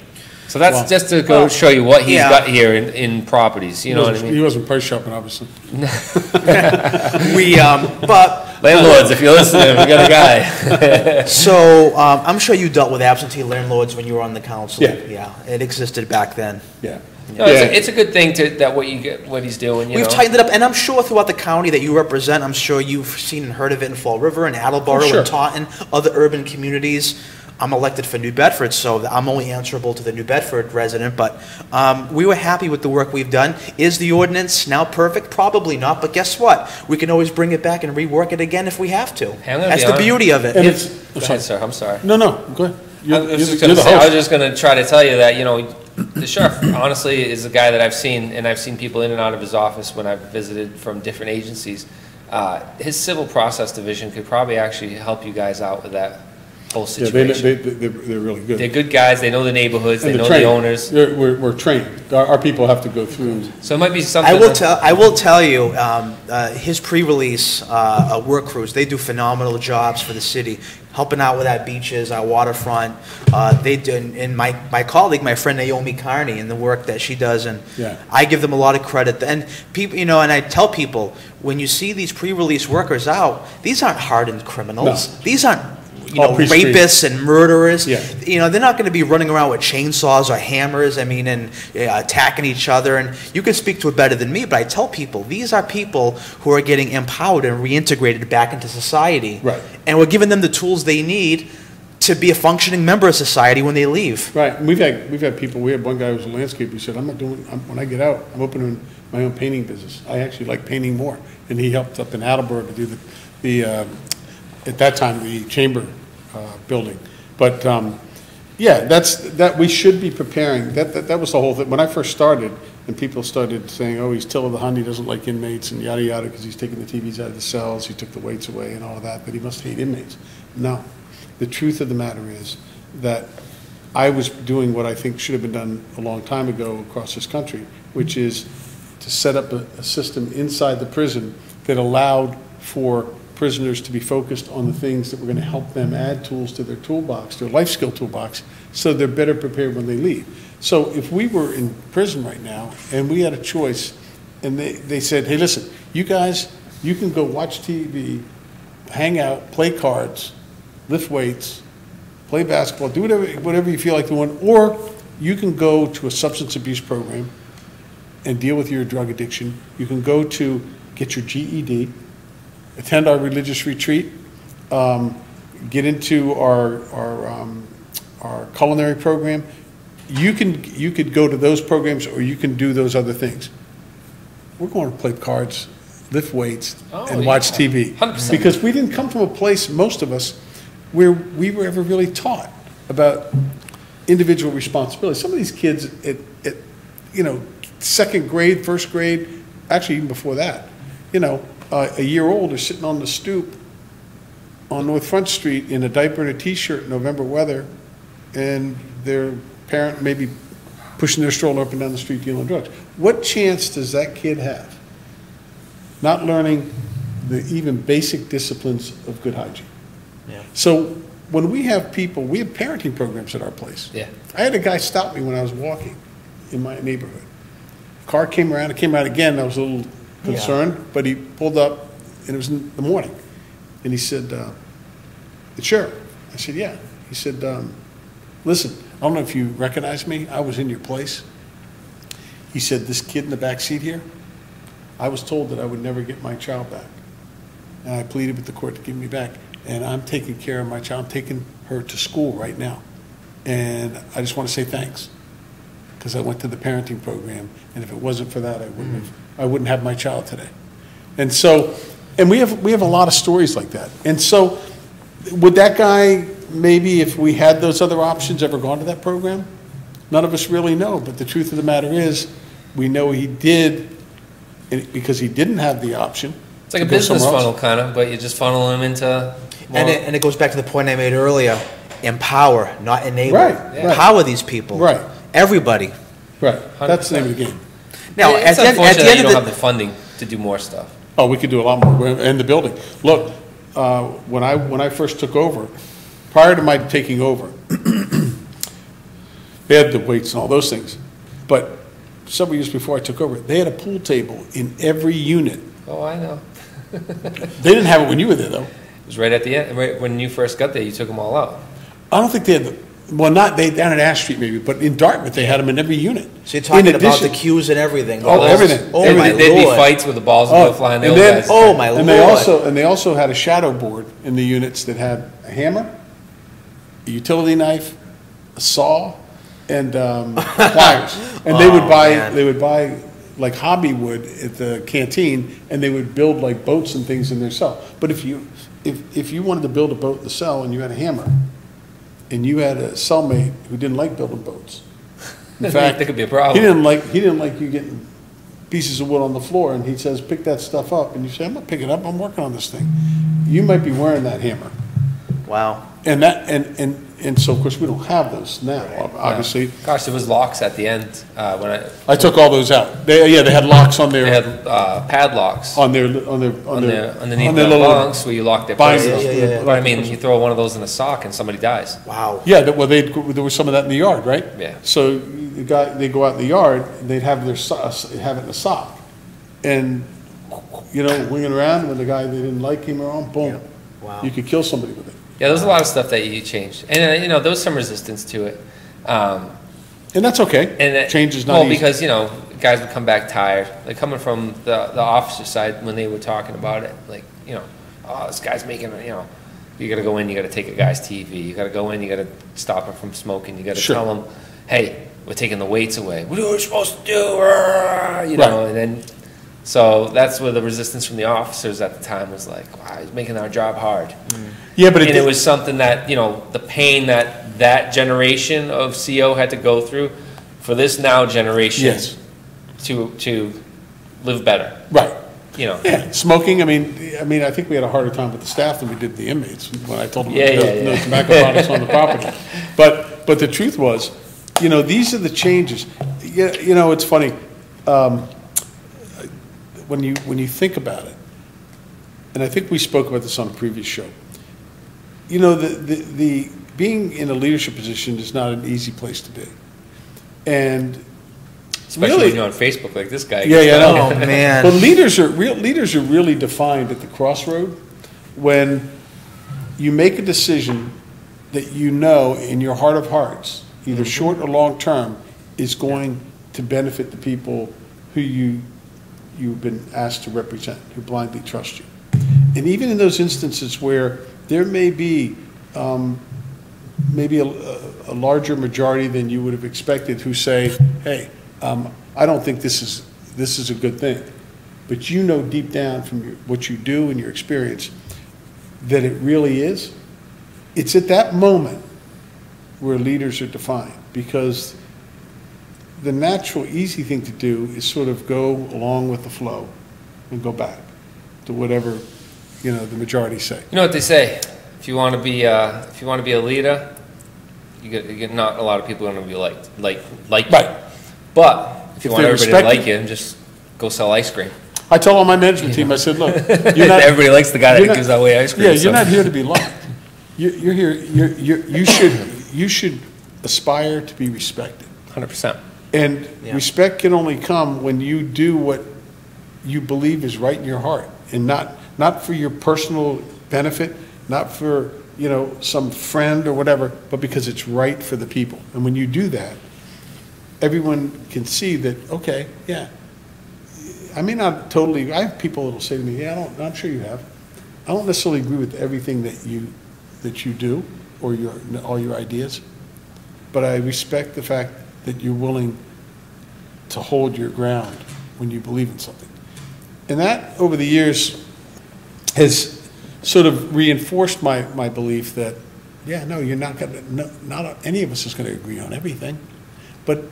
So that's Wow. just to go Well, show you what he's yeah. got here in, in properties, you know what I mean? He wasn't price shopping, obviously. We, um, but, Landlords, if you're listening, we got a guy. so, um, I'm sure you dealt with absentee landlords when you were on the council. Yeah. Yeah, it existed back then. Yeah. No, it's, Yeah. a, it's a good thing to, that what you get, what he's doing, you We've know? tightened it up, and I'm sure throughout the county that you represent, I'm sure you've seen and heard of it in Fall River and Attleboro Oh, sure. and Taunton, other urban communities. I'm elected for New Bedford, so I'm only answerable to the New Bedford resident, but um, we were happy with the work we've done. Is the ordinance now perfect? Probably not, but guess what? We can always bring it back and rework it again if we have to. Hey, I'm gonna That's be the beauty of it. And If- it's- Go ahead, sir, I'm sorry. No, no, go ahead. I You're, was you're just the gonna you're say, I was just gonna try to tell you that, you know, the sheriff honestly is a guy that I've seen, and I've seen people in and out of his office when I've visited from different agencies. Uh, his civil process division could probably actually help you guys out with that whole Yeah, they, situation. they, they- they're really good. They're good guys, they know the neighborhoods, they know they're the owners, They're- We're, we're trained. Our, our people have to go through. so it might be something. I will tell. I will tell you, um, uh, his pre-release uh, uh, work crews. They do phenomenal jobs for the city, helping out with our beaches, our waterfront. Uh, they do, and- and my my colleague, my friend Naomi Carney, and the work that she does, and Yeah. I give them a lot of credit. And people, you know, and I tell people when you see these pre-release workers out, these aren't hardened criminals. No. These aren't. You know, rapists and murderers. Yeah. You know, they're not going to be running around with chainsaws or hammers, I mean, and uh, attacking each other. And you can speak to it better than me, but I tell people these are people who are getting empowered and reintegrated back into society. Right. And we're giving them the tools they need to be a functioning member of society when they leave. Right, and we've had, we've had people, we had one guy who was a landscaper, he said, I'm not doing, I'm- when I get out, I'm opening my own painting business. I actually like painting more. And he helped up in Attleboro to do the, the, uh, at that time, the chamber uh, building. But, um, yeah, that's, that, we should be preparing, that, that that was the whole thing. When I first started, and people started saying, oh, he's Tiller the Hun, he doesn't like inmates, and yada, yada, because he's taking the TVs out of the cells, he took the weights away and all of that, but he must hate inmates. No. The truth of the matter is that I was doing what I think should have been done a long time ago across this country, which is to set up a, a system inside the prison that allowed for prisoners to be focused on the things that were going to help them add tools to their toolbox, their life skill toolbox, so they're better prepared when they leave. So if we were in prison right now and we had a choice, and they, they said, hey, listen, you guys, you can go watch TV, hang out, play cards, lift weights, play basketball, do whatever, whatever you feel like doing, or you can go to a substance abuse program and deal with your drug addiction. You can go to get your GED, attend our religious retreat, um, get into our, our, um, our culinary program. You can, you could go to those programs or you can do those other things. We're going to play cards, lift weights, Oh, and watch. TV. 100%. Because we didn't come from a place, most of us, where we were ever really taught about individual responsibility. Some of these kids at, at, you know, second grade, first grade, actually even before that, you know, uh, a year old is sitting on the stoop on North Front Street in a diaper and a t-shirt in November weather, and their parent may be pushing their stroller up and down the street dealing drugs. What chance does that kid have? Not learning the even basic disciplines of good hygiene. Yeah. So when we have people, we have parenting programs at our place. Yeah. I had a guy stop me when I was walking in my neighborhood. Car came around, it came out again, I was a little concerned, but he pulled up, and it was in the morning. And he said, uh, "The sheriff?" I said, "Yeah." He said, um, "Listen, I don't know if you recognize me, I was in your place." He said, "This kid in the back seat here, I was told that I would never get my child back. And I pleaded with the court to give me back. And I'm taking care of my child, I'm taking her to school right now. And I just want to say thanks. Because I went to the parenting program, and if it wasn't for that, I wouldn't have, I wouldn't have my child today. And so, and we have, we have a lot of stories like that. And so, would that guy, maybe if we had those other options, ever gone to that program? None of us really know, but the truth of the matter is, we know he did, because he didn't have the option. It's like a business funnel, kind of, but you just funnel them into. more- And it, and it goes back to the point I made earlier, empower, not enable. Right, right. Empower these people. Right. Everybody. Right, that's the name of the game. Now, it's at the, end- at unfortunate the that you of don't the. have the funding to do more stuff. Oh, we could do a lot more, We're in the building. Look, uh, when I, when I first took over, prior to my taking over, they had the weights and all those things, but several years before I took over, they had a pool table in every unit. Oh, I know. They didn't have it when you were there, though. It was right at the end, right when you first got there, you took them all out. I don't think they had, the well, not, they, down at Ash Street maybe, but in Dartmouth, they had them in every unit. So you're talking In about the addition- cues and everything. the Oh, balls. everything. Oh, There'd my be- There'd be lord. fights with the balls would Oh, go flying. the and old then- guys. Oh, my And they lord. also, and they also had a shadow board in the units that had a hammer, a utility knife, a saw, and um, pliers. And they would Oh, buy, man. they would buy like hobby wood at the canteen, and they would build like boats and things in their cell. But if you, if, if you wanted to build a boat in the cell and you had a hammer, and you had a cellmate who didn't like building boats, in fact. That could be a problem. He didn't like, he didn't like you getting pieces of wood on the floor, and he says, pick that stuff up, and you say, I'm not picking it up, I'm working on this thing. You might be wearing that hammer. Wow. And that, and, and, and so of course, we don't have those now, obviously. Gosh, there was locks at the end, uh, when I, I took all those out. They, yeah, they had locks on they their, had, uh, padlocks on their, on their, on on their, underneath on the their little- bunks where you lock their binders. places. I mean, you throw one of those in a sock and somebody dies. Wow. Yeah, that- well, they, there was some of that in the yard, right? Yeah. So the guy, they go out in the yard, and they'd have their, so- have it in a sock. And, you know, winging around, when the guy they didn't like came around, boom. Wow. You could kill somebody with it. Yeah, there's a lot of stuff that you changed. And, uh, you know, there was some resistance to it. Um, And that's okay. And that, Change is not well easy. because you know guys would come back tired. Like coming from the the officer side when they were talking about it, like you know, oh this guy's making you know You gotta go in, you gotta take a guy's TV, you gotta go in, you gotta stop him from smoking, you gotta Sure. tell him, hey, we're taking the weights away. What are we supposed to do? You know, Right. and then, so that's where the resistance from the officers at the time was like, wow, he's making our job hard. Yeah, but And it, it was something that, you know, the pain that that generation of CO had to go through for this now generation yes, to, to live better, right. you know? Yeah, smoking, I mean, I mean, I think we had a harder time with the staff than we did the inmates, when I told them, Yeah, no yeah, no yeah. tobacco products on the property. But, but the truth was, you know, these are the changes. You you know, it's funny, um, when you, when you think about it, and I think we spoke about this on a previous show, you know, the, the, the, being in a leadership position is not an easy place to be. And Especially Really? when you're on Facebook like this guy. Yeah, yeah, I know. Oh, man. But leaders are, real, leaders are really defined at the crossroad when you make a decision that you know in your heart of hearts, either mm-hmm. short or long term, is going to benefit the people who you, you've been asked to represent, who blindly trust you. And even in those instances where there may be, um, maybe a, a larger majority than you would have expected who say, hey, um, I don't think this is, this is a good thing. But you know deep down from your, what you do and your experience that it really is. It's at that moment where leaders are defined because the natural, easy thing to do is sort of go along with the flow and go back to whatever, you know, the majority say. You know what they say, if you want to be, uh, if you want to be a leader, you get, you get, not a lot of people are going to be liked, like, like you. Right. But if you If want everybody to like you. you, just go sell ice cream. I told all my management team, I said, look, you're not. Everybody likes the guy that not- gives away ice cream. Yeah, you're not here to be liked. You're, you're here, you're, you're, you should, you should aspire to be respected. Hundred percent. And Yeah. respect can only come when you do what you believe is right in your heart, and not, not for your personal benefit, not for, you know, some friend or whatever, but because it's right for the people. And when you do that, everyone can see that, okay, yeah. I may not totally, I have people that'll say to me, yeah, I don't, I'm sure you have. I don't necessarily agree with everything that you, that you do, or your, all your ideas, but I respect the fact that you're willing to hold your ground when you believe in something. And that, over the years, has sort of reinforced my, my belief that, yeah, no, you're not gonna, no, not any of us is gonna agree on everything. But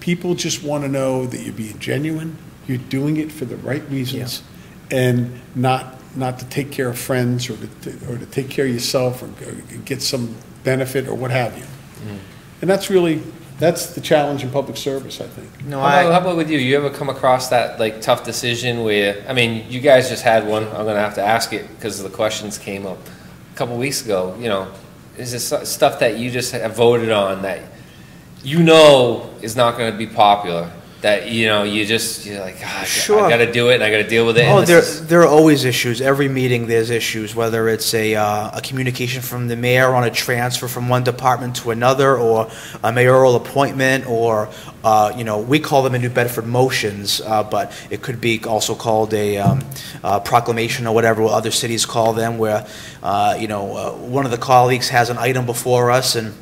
people just wanna know that you're being genuine, you're doing it for the right reasons, and not, not to take care of friends or to, or to take care of yourself or or get some benefit or what have you. Mm-hmm. And that's really, that's the challenge in public service, I think. No, How about, I, how about with you? You ever come across that like tough decision where, I mean, you guys just had one. I'm gonna have to ask it because the questions came up a couple weeks ago. You know, is this stuff that you just have voted on that you know is not gonna be popular? That you know, you just you're like, God, Sure. I gotta do it and I gotta deal with it. Oh, there, there are always issues. Every meeting, there's issues, whether it's a, uh, a communication from the mayor on a transfer from one department to another, or a mayoral appointment, or, uh, you know, we call them in New Bedford motions, uh, but it could be also called a um, uh, proclamation or whatever other cities call them, where, uh, you know, uh, one of the colleagues has an item before us, and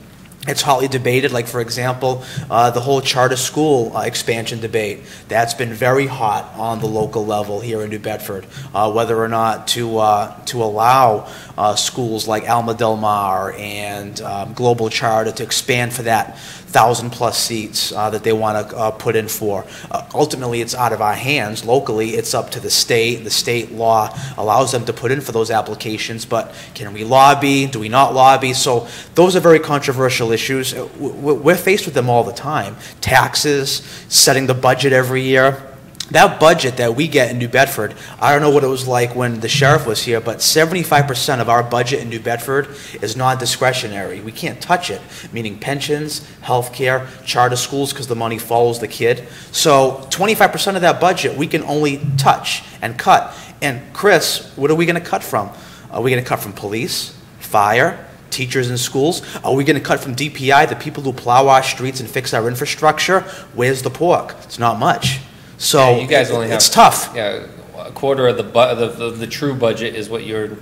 it's hotly debated, like, for example, uh, the whole charter school uh, expansion debate. That's been very hot on the local level here in New Bedford, uh, whether or not to, uh, to allow uh, schools like Alma Del Mar and um, Global Charter to expand for that thousand-plus seats uh, that they want to uh, put in for. Uh, Ultimately, it's out of our hands. Locally, it's up to the state. The state law allows them to put in for those applications, but can we lobby? Do we not lobby? So those are very controversial issues. Uh, We're faced with them all the time. Taxes, setting the budget every year. That budget that we get in New Bedford, I don't know what it was like when the sheriff was here, but 75% of our budget in New Bedford is non-discretionary. We can't touch it, meaning pensions, health care, charter schools, because the money follows the kid. So 25% of that budget, we can only touch and cut. And Chris, what are we going to cut from? Are we going to cut from police, fire, teachers in schools? Are we going to cut from DPI, the people who plow our streets and fix our infrastructure? Where's the pork? It's not much. So Yeah, you guys only have it's tough. Yeah, a quarter of the bu- the, the, the true budget is what you're, and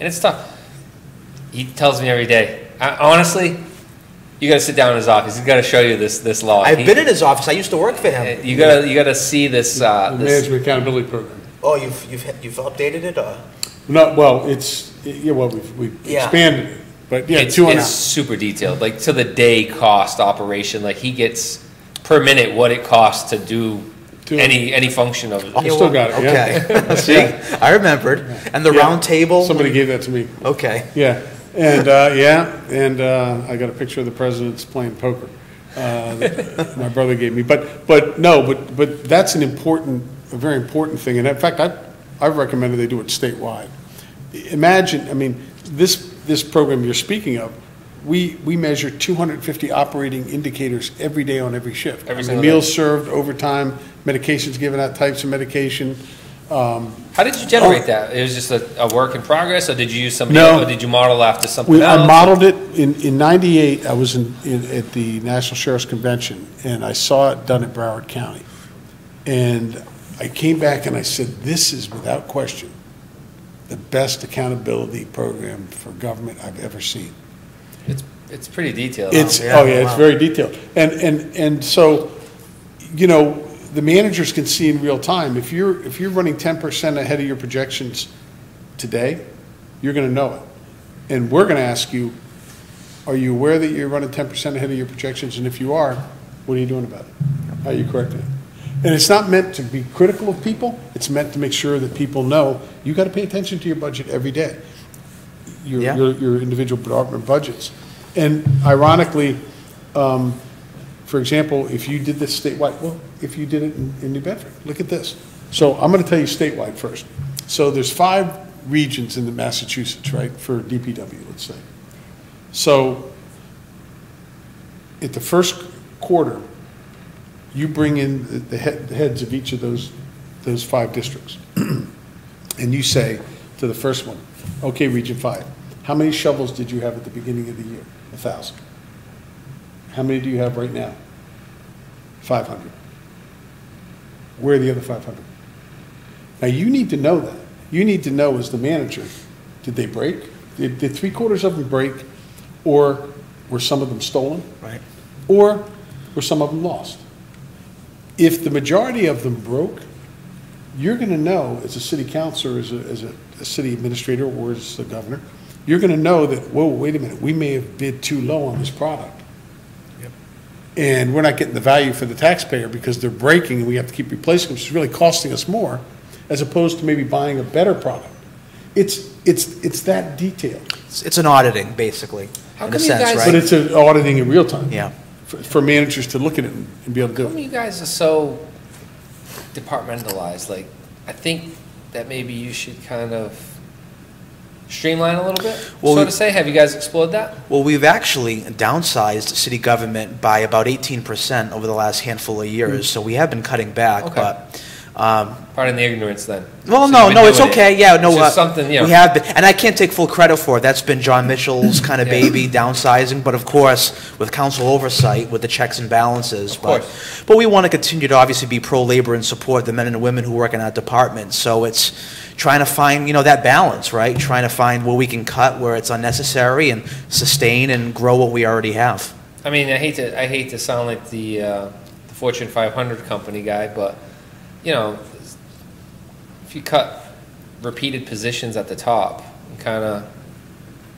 it's tough. He tells me every day. I, honestly, you got to sit down in his office. He's got to show you this this law. I've He- been in his office, I used to work for him. You gotta you gotta see this. Uh, The this Management Accountability Program. Oh, you've, you've, you've updated it, or? No, well, it's, yeah, well, we've, we've Yeah. expanded it, but yeah, it's, two and it's half. super detailed, like to the day cost operation. Like he gets per minute what it costs to do Two- any any function of. it. You still got it, yeah. Okay, see, I remembered, and the Yeah. round table? Somebody gave that to me. Okay. Yeah, and, uh, yeah, and, uh, I got a picture of the presidents playing poker, uh, that my brother gave me, but, but, no, but, but that's an important, a very important thing, and in fact, I, I've recommended they do it statewide. Imagine, I mean, this, this program you're speaking of, we, we measure two hundred and fifty operating indicators every day on every shift. Every I mean, single day. Meals served, overtime, medications given out, types of medication, um, How did you generate that? It was just a, a work in progress, or did you use somebody, No. else, or did you model after something We, else? I modeled it in, in ninety-eight, I was in, in, at the National Sheriff's Convention, and I saw it done at Broward County. And I came back and I said, this is without question the best accountability program for government I've ever seen. It's it's pretty detailed. It's, yeah, oh yeah, it's very detailed. And, and, and so, you know, the managers can see in real time, if you're, if you're running ten percent ahead of your projections today, you're gonna know it. And we're gonna ask you, are you aware that you're running ten percent ahead of your projections? And if you are, what are you doing about it? How are you correcting it? And it's not meant to be critical of people, it's meant to make sure that people know, you gotta pay attention to your budget every day your, Yeah. your, your individual department budgets. And ironically, um, for example, if you did this statewide, well, if you did it in, in New Bedford, look at this. So I'm gonna tell you statewide first. So there's five regions in the Massachusetts, right, for DPW, let's say. So at the first quarter, you bring in the, the head, the heads of each of those, those five districts. And you say to the first one, okay, Region Five, how many shovels did you have at the beginning of the year? A thousand. How many do you have right now? Five hundred. Where are the other five hundred? Now, you need to know that. You need to know as the manager, did they break? Did, did three quarters of them break? Or were some of them stolen? Right. Or were some of them lost? If the majority of them broke, you're gonna know, as a city councilor, as a, as a, a city administrator, or as the governor, you're gonna know that, whoa, wait a minute, we may have bid too low on this product. And we're not getting the value for the taxpayer because they're breaking and we have to keep replacing them, which is really costing us more, as opposed to maybe buying a better product. It's, it's, it's that detailed, It's, it's an auditing, basically, How in a come you sense, guys- but it's an auditing in real time. Yeah. For, for managers to look at it and and be able to do How it. come you guys are so departmentalized? Like, I think that maybe you should kind of streamline a little bit, Well, so we- to say. Have you guys explored that? Well, we've actually downsized city government by about 18% over the last handful of years, hmm. so we have been cutting back, Okay. but, um, Pardon the ignorance, then. Well, So no, no, it's doing it. okay. Yeah, no, uh, something you know. we have been, and I can't take full credit for it. That's been Jon Mitchell's kind of Yeah. baby, downsizing. But of course, with council oversight, with the checks and balances. Of but, course. but we want to continue to obviously be pro labor and support the men and women who work in our department. So it's trying to find, you know, that balance, right? Trying to find where we can cut where it's unnecessary and sustain and grow what we already have. I mean, I hate to I hate to sound like the uh, the Fortune 500 company guy, but you know, if you cut repeated positions at the top and kind of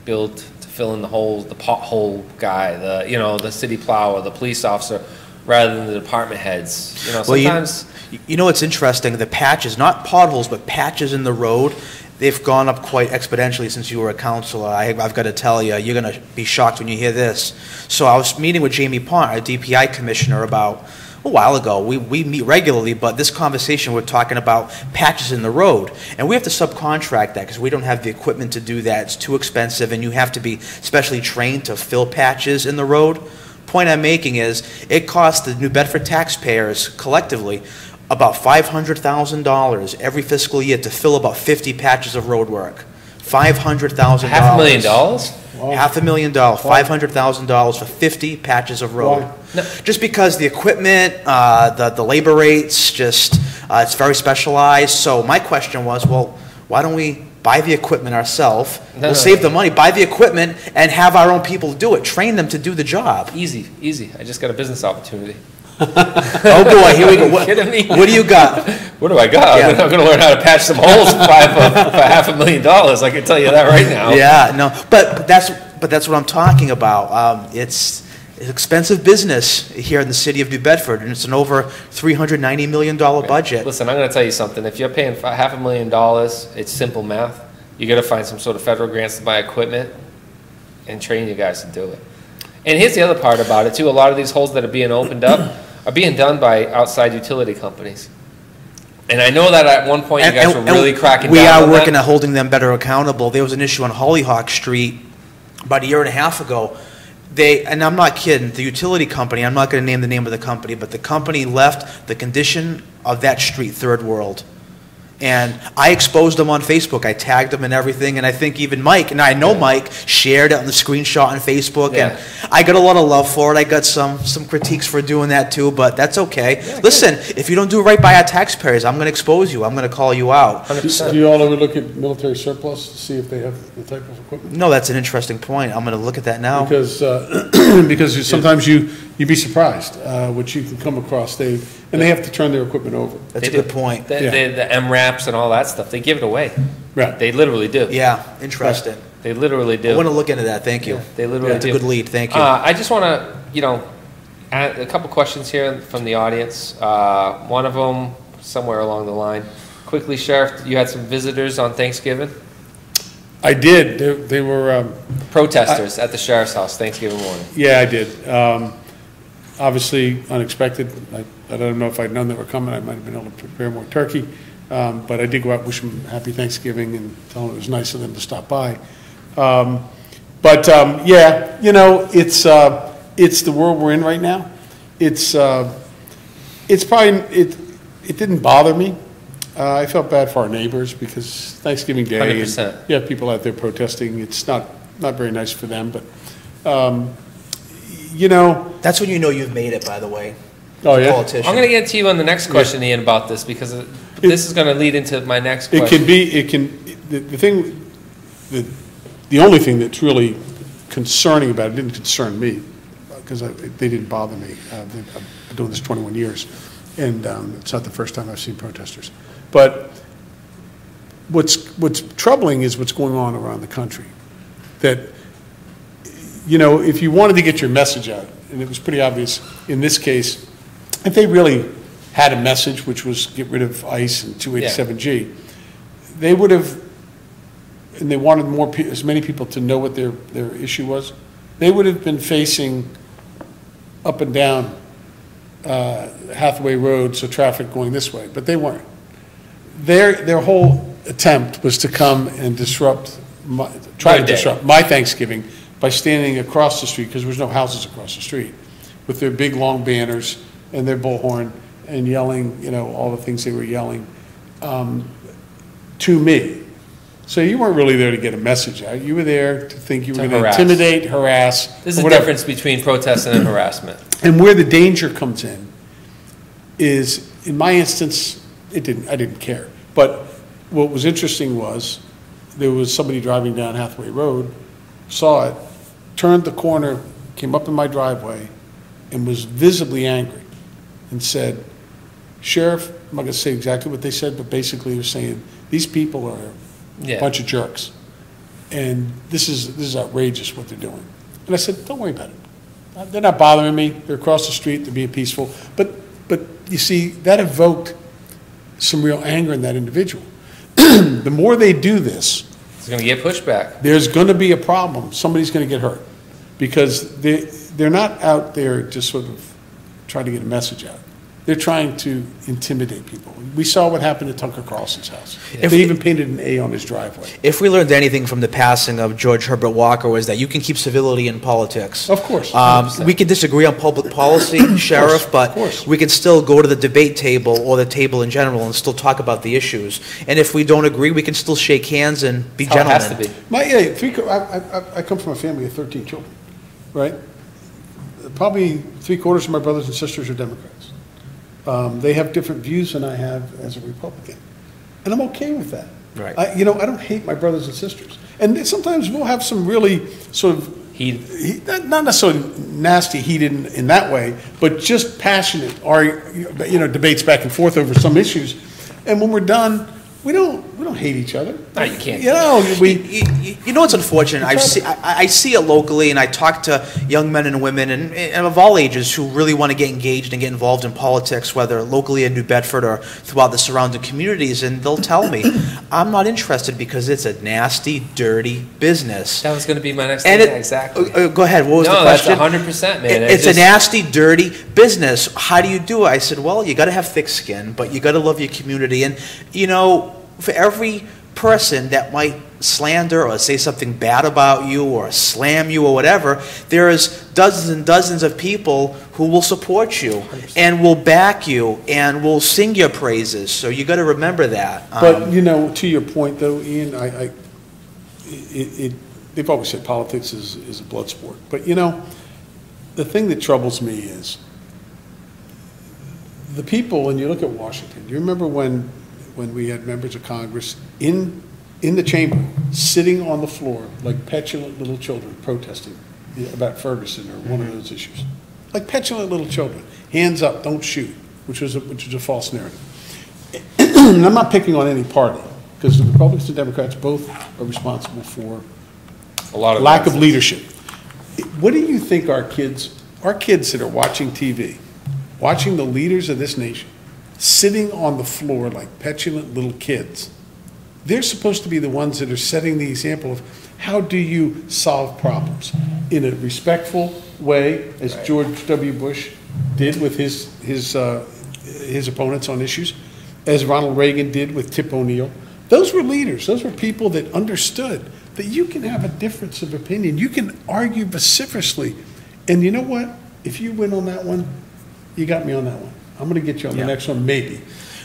build to fill in the holes, the pothole guy, the you know, the city plower, the police officer, rather than the department heads. You know, Well, you- sometimes You know what's interesting? The patches, not potholes, but patches in the road, they've gone up quite exponentially since you were a counselor. I, I've got to tell you, you're going to be shocked when you hear this. So I was meeting with Jamie Ponte, our DPI commissioner, about a while ago. We, we meet regularly, but this conversation, we're talking about patches in the road. And we have to subcontract that because we don't have the equipment to do that. It's too expensive, and you have to be specially trained to fill patches in the road. Point I'm making is, it costs the New Bedford taxpayers collectively about $500,000 every fiscal year to fill about 50 patches of road work. $500,000. half a million dollars. Half a million dollars, $500,000 for 50 patches of road. Why? No. Just because the equipment, uh, the, the labor rates, just, uh, it's very specialized. So my question was, well, why don't we buy the equipment ourselves, No, we'll no, save the money, buy the equipment, and have our own people do it, train them to do the job. Easy, easy. I just got a business opportunity. Oh, boy, here we go. What, Kidding me? what do you got? What do I got? Yeah. I'm gonna learn how to patch some holes for five, uh, for half a million dollars. I can tell you that right now. Yeah, no, but, but that's, but that's what I'm talking about. Um, it's, it's expensive business here in the city of New Bedford, and it's an over $390 million budget. Listen, I'm gonna tell you something. If you're paying fi- half a million dollars, it's simple math. You gotta find some sort of federal grants to buy equipment and train you guys to do it. And here's the other part about it too. A lot of these holes that are being opened up are being done by outside utility companies. And I know that at one point you And- guys were and- and really cracking down. We are working at holding them better accountable. There was an issue on Hollyhock Street about a year and a half ago. They, and I'm not kidding, the utility company, I'm not gonna name the name of the company, but the company left the condition of that street third world. And I exposed them on Facebook. I tagged them and everything, and I think even Mike, and I know Yeah. Mike, shared it on the screenshot on Facebook, and I got a lot of love for it. I got some, some critiques for doing that too, but that's okay. Listen, if you don't do right by our taxpayers, I'm gonna expose you. I'm gonna call you out. Do do you all ever look at military surplus to see if they have the type of equipment? No, that's an interesting point. I'm gonna look at that now. Because, uh, because sometimes you, you'd be surprised, uh, what you can come across, they, and they have to turn their equipment over. That's a They good point. The, Yeah. the, the MRAPs and all that stuff, they give it away. Right. They literally do. Yeah, interesting. They literally do. I wanna look into that, thank you. Yeah, They literally That's a do. good lead, thank you. Uh, I just want to, you know, add a couple questions here from the audience. Uh, One of them, somewhere along the line. Quickly, Sheriff, you had some visitors on Thanksgiving? I did, they, they were, um, Protesters at the sheriff's house Thanksgiving morning. yeah, I did. Um, obviously unexpected, I, I don't know if I'd known they were coming, I might have been able to prepare more turkey. Um, but I did go out, wish them happy Thanksgiving and tell them it was nice of them to stop by. Um, But, um, yeah, you know, it's, uh, it's the world we're in right now. It's, uh, it's probably, it, it didn't bother me. Uh, I felt bad for our neighbors because Thanksgiving Day. and 100%. You have people out there protesting. It's not, not very nice for them, but, um, you know, That's when you know you've made it, by the way. oh, yeah. Politician. I'm going to get to you on the next question, Ian, about this, because it- this is going to lead into my next It question. can be, it can, the, the thing, the, the only thing that's really concerning about it, didn't concern me, because they didn't bother me. Uh, I've been doing this twenty-one years, and, um, it's not the first time I've seen protesters. But what's, what's troubling is what's going on around the country. That, you know, if you wanted to get your message out, and it was pretty obvious in this case, if they really had a message, which was get rid of ICE and 287G, they would have, and they wanted more, pe- as many people to know what their, their issue was, they would have been facing up and down uh, Hathaway Road, so traffic going this way, but they weren't. Their, their whole attempt was to come and disrupt, my- try to day. disrupt my Thanksgiving by standing across the street, because there was no houses across the street, with their big, long banners and their bullhorn and yelling, you know, all the things they were yelling um, to me. So you weren't really there to get a message out. You were there to think you were To going to harass. intimidate, harass. There's a whatever. difference between protest and harassment. And where the danger comes in is, in my instance, it didn't, I didn't care. But what was interesting was, there was somebody driving down Hathaway Road, saw it, turned the corner, came up in my driveway, and was visibly angry, and said, Sheriff, I'm not gonna say exactly what they said, but basically they're saying, these people are a Yeah. bunch of jerks. And this is, this is outrageous what they're doing. And I said, don't worry about it. They're not bothering me, they're across the street, they're being peaceful. But, but you see, that evoked some real anger in that individual. The more they do this, It's going to get pushback. there's gonna be a problem, somebody's gonna get hurt. Because they, they're not out there just sort of trying to get a message out. They're trying to intimidate people. We saw what happened at Tucker Carlson's house. If- They even painted an A on his driveway. If we learned anything from the passing of George Herbert Walker was that you can keep civility in politics. Of course. Um, we can disagree on public policy, Sheriff, of but we can still go to the debate table or the table in general and still talk about the issues. And if we don't agree, we can still shake hands and be How it has to be. My, yeah, three, I, I, I come from a family of thirteen children, right? Probably three quarters of my brothers and sisters are Democrats. Um, they have different views than I have as a Republican. And I'm okay with that. Right. I- You know, I don't hate my brothers and sisters. And sometimes we'll have some really sort of, He, he- not not necessarily nasty, heated in, in that way, but just passionate, or, you know, debates back and forth over some issues. And when we're done, we don't, we don't hate each other. No, you can't. You know, we, You, you- you know what's unfortunate? I see, I, I see it locally, and I talk to young men and women, and, and of all ages, who really want to get engaged and get involved in politics, whether locally in New Bedford or throughout the surrounding communities, and they'll tell me, "I'm not interested because it's a nasty, dirty business." that was gonna be my next And thing, it, exactly. uh, go ahead. What was the question? No, that's question? hundred percent, man. It- It It's just- a nasty, dirty business. How do you do it? I said, well, you got to have thick skin, but you got to love your community. And, you know, for every person that might slander or say something bad about you or slam you or whatever, there's dozens and dozens of people who will support you and will back you and will sing your praises. So you got to remember that. But, Um, you know, to your point though, Ian, I, I, it, it, they've always said politics is, is a blood sport. But, you know, the thing that troubles me is the people, and you look at Washington, you remember when, when we had members of Congress in, in the chamber, sitting on the floor like petulant little children protesting about Ferguson or one of mm-hmm. those issues? Like petulant little children, hands up, don't shoot, which was, a which was a false narrative. And I'm not picking on any party, because the Republicans and Democrats both are responsible for A lot of. lack of leadership. What do you think our kids, our kids that are watching TV, watching the leaders of this nation, sitting on the floor like petulant little kids, they're supposed to be the ones that are setting the example of how do you solve problems in a respectful way, as George W. Bush did with his, his, uh, his opponents on issues, as Ronald Reagan did with Tip O'Neill. Those were leaders. Those were people that understood that you can have a difference of opinion. You can argue vociferously. And you know what? If you win on that one, you got me on that one. I'm going to get you on the Yeah. next one, maybe.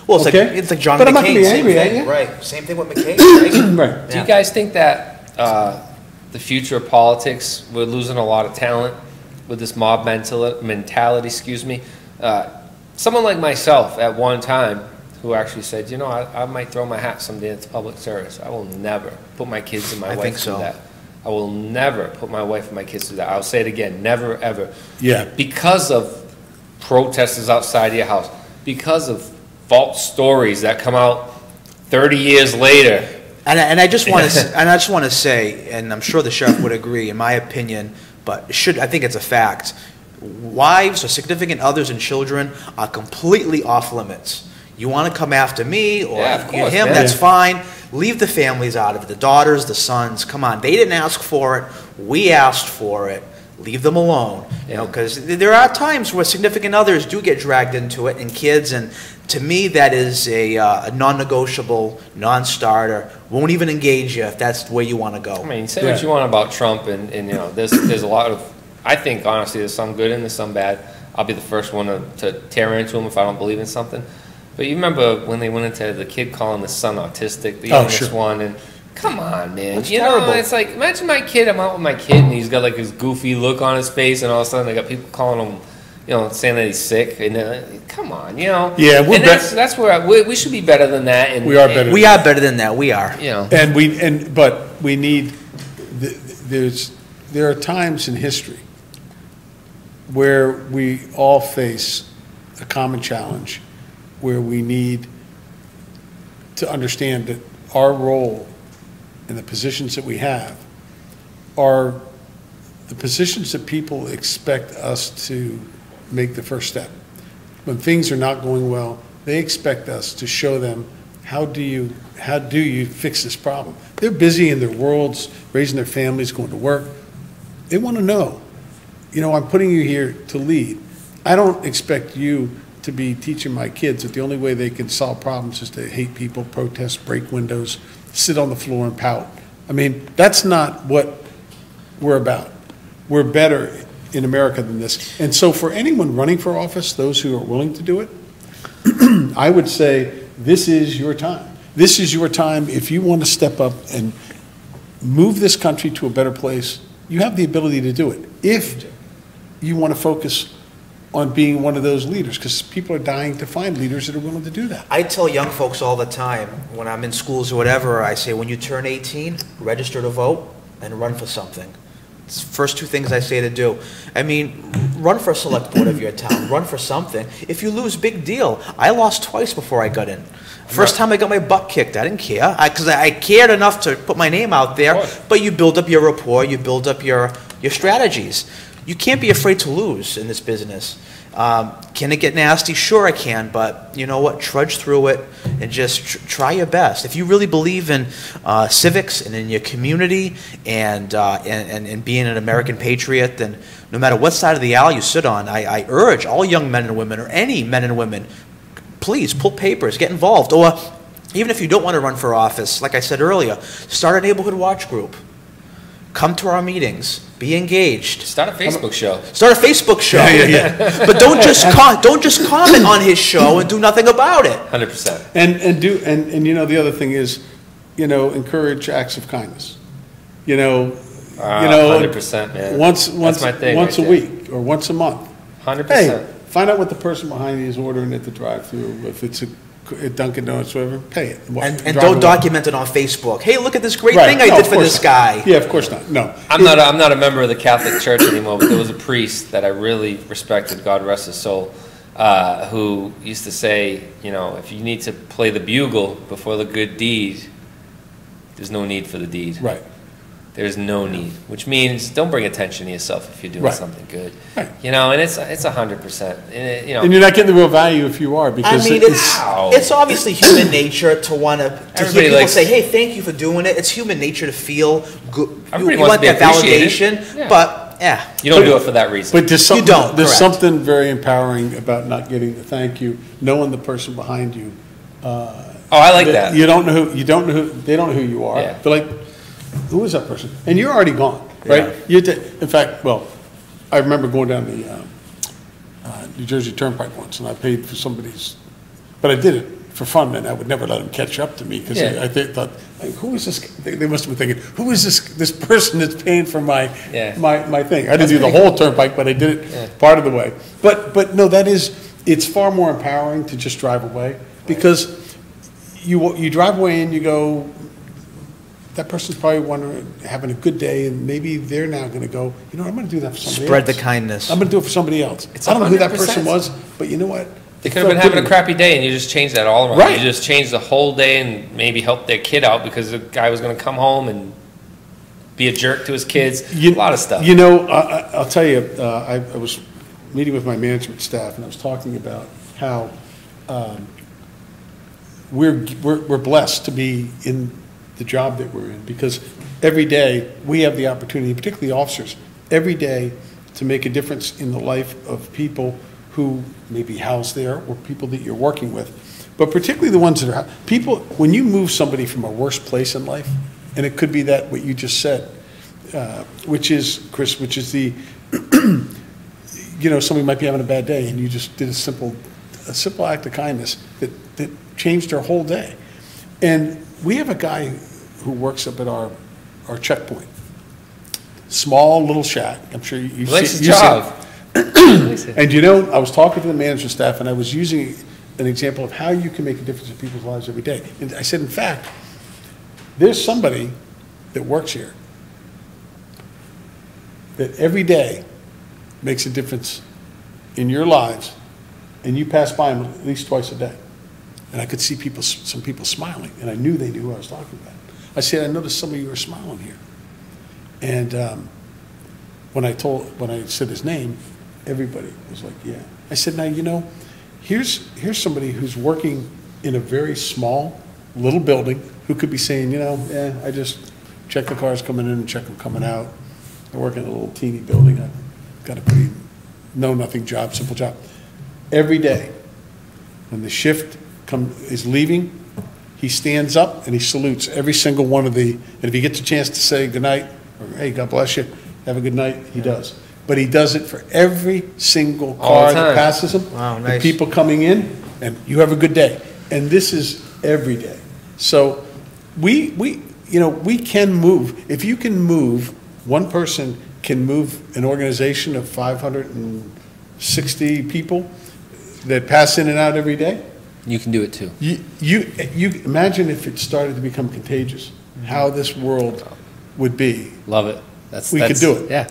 well, it's like, okay? it's like John But I'm not gonna be same angry at thing. you. Right. Same thing with McCain. right? Right. Do you guys think that uh, the future of politics, we're losing a lot of talent with this mob mental- mentality, excuse me? Uh, someone like myself at one time who actually said, you know, I, I might throw my hat someday into public service. I will never put my kids and my I wife think through that. I will never put my wife and my kids through that. I'll say it again, never, ever. Yeah. Because of protesters outside your house, because of false stories that come out 30 years later. And, I- and I just want to, and I just want to say, and I'm sure the sheriff would agree, in my opinion, but should, I think it's a fact, wives or significant others and children are completely off limits. You want to come after me or Yeah, course, him, man. that's fine. Leave the families out of it, the daughters, the sons, come on. They didn't ask for it, we asked for it. Leave them alone, you know, because there are times where significant others do get dragged into it, and kids, and to me, that is a, uh, a non-negotiable, non-starter. Won't even engage you if that's the way you want to go. I mean, say what you want about Trump, and, and you know, there's there's a lot of, I think honestly, there's some good and there's some bad. I'll be the first one to, to tear into him if I don't believe in something. But you remember when they went into the kid calling the son autistic, the Oh, youngest sure. one, and come on, man, That's you terrible. know, it's like imagine my kid. I'm out with my kid, and he's got like his goofy look on his face, and all of a sudden they got people calling him. You know, saying that he's sick, and uh, come on, you know. Yeah, we're and bet- that's that's where I, we, we should be better than that. And We are better. We are better than that, we are. You know, And we, and, but we need, there's, there are times in history where we all face a common challenge, where we need to understand that our role and the positions that we have are the positions that people expect us to make the first step. When things are not going well, they expect us to show them, how do you, how do you fix this problem? They're busy in their worlds, raising their families, going to work. They want to know, you know, I'm putting you here to lead. I don't expect you to be teaching my kids that the only way they can solve problems is to hate people, protest, break windows, sit on the floor and pout. I mean, that's not what we're about. We're better in America than this. And so for anyone running for office, those who are willing to do it, I would say, this is your time. This is your time. If you want to step up and move this country to a better place, you have the ability to do it. If you want to focus on being one of those leaders, because people are dying to find leaders that are willing to do that. I tell young folks all the time, when I'm in schools or whatever, I say, when you turn 18, register to vote and run for something. It's the first two things I say to do. I mean, run for a select board of your town, run for something. If you lose, big deal. I lost twice before I got in. First time I got my butt kicked, I didn't care, because I, I cared enough to put my name out there. But you build up your rapport, you build up your, your strategies. You can't be afraid to lose in this business. Um, can it get nasty? Sure, I can, but you know what? Trudge through it and just tr- try your best. If you really believe in uh, civics and in your community and, uh, and, and, and being an American patriot, then no matter what side of the aisle you sit on, I, I urge all young men and women, or any men and women, please pull papers, get involved. Or even if you don't want to run for office, like I said earlier, start a neighborhood watch group. Come to our meetings. Be engaged. Start a Facebook show. Start a Facebook show. Yeah, yeah, yeah. But don't just com- don't just comment on his show and do nothing about it. Hundred percent. And, and do, and, and you know, the other thing is, you know, encourage acts of kindness. You know, you ah, know. Hundred percent, man. Once, That's once, my thing once a right there. week, or once a month. 100%. Hey, find out what the person behind you is ordering at the drive-through, if it's a at Dunkin' Donuts, whatever, pay it. Wa- And, and drive don't away. document it on Facebook. Hey, look at this great Right. thing I No, did of for course this not. guy. Yeah, of course not, no. I'm not. A, I'm not a member of the Catholic Church anymore, but there was a priest that I really respected. God rest his soul. Uh, who used to say, you know, if you need to play the bugle before the good deed, there's no need for the deed. Right, There's no need, which means don't bring attention to yourself if you're doing Right. something good. Right. You know, and it's it's a hundred percent. You know, and you're not getting the real value if you are, I because mean, it's, it's Ow. it's obviously human nature to want to to hear Everybody people likes- say, "Hey, thank you for doing it." It's human nature to feel good. You, Everybody you wants want to be that appreciated. validation, Yeah. but yeah, you don't do it for that reason. but there's something, don't, there's correct. something very empowering about not getting the thank you, knowing the person behind you. Uh, oh, I like that. You don't know who, you don't know who, they don't know who you are. Yeah. They're like, who is that person? And you're already gone, right? Yeah. You, in fact, well, I remember going down the, um, uh, New Jersey Turnpike once, and I paid for somebody's, but I did it for fun, and I would never let them catch up to me, because Yeah. I thi- thought, like, who is this? They, they must have been thinking, who is this, this person that's paying for my, Yeah. my, my thing? I didn't That's do the whole turnpike, but I did Yeah. it part of the way. But, but no, that is, it's far more empowering to just drive away, because you, you drive away and you go, that person's probably wondering, having a good day, and maybe they're now gonna go, you know, I'm gonna do that for somebody else. spread the kindness. I'm gonna do it for somebody else. It's I don't know who that person 100%. was, but you know what? They It could have been felt having a good. crappy day, and you just changed that all around. Right. You just changed the whole day, and maybe helped their kid out because the guy was going to come home and be a jerk to his kids. You- a lot of stuff. You know, I, I- I'll tell you, uh, I, I was meeting with my management staff, and I was talking about how, um, we're, we're, we're blessed to be in the job that we're in, because every day, we have the opportunity, particularly officers, every day to make a difference in the life of people who may be housed there, or people that you're working with. But particularly the ones that are, people, when you move somebody from a worse place in life, and it could be that, what you just said, uh, which is, Chris, which is the, you know, somebody might be having a bad day, and you just did a simple, a simple act of kindness that, that changed their whole day. And we have a guy who works up at our, our checkpoint. Small little shack, I'm sure you- seen. you've it. job. And you know, I was talking to the management staff, and I was using an example of how you can make a difference in people's lives every day. And I said, in fact, there's somebody that works here that every day makes a difference in your lives, and you pass by them at least twice a day. And I could see people, some people smiling, and I knew they knew who I was talking about. I said, I noticed some of you are smiling here. And um, when I told, when I said his name, everybody was like, yeah. I said, now, you know, here's, here's somebody who's working in a very small, little building, who could be saying, you know, yeah, I just check the cars coming in and check them coming out. I work in a little teeny building, I've got a pretty, know-nothing job, simple job. Every day, when the shift come, is leaving, he stands up and he salutes every single one of the, and if he gets a chance to say goodnight, or hey, God bless you, have a good night, he does. But he does it for every single All car the that time. passes him. Wow, the nice. People coming in, and you have a good day. And this is every day. So we, we, you know, we can move. If you can move, one person can move an organization of 560 people that pass in and out every day, You can do it too. you, you, you, imagine if it started to become contagious, how this world would be. Love it. That's We could that's- do it. Yeah.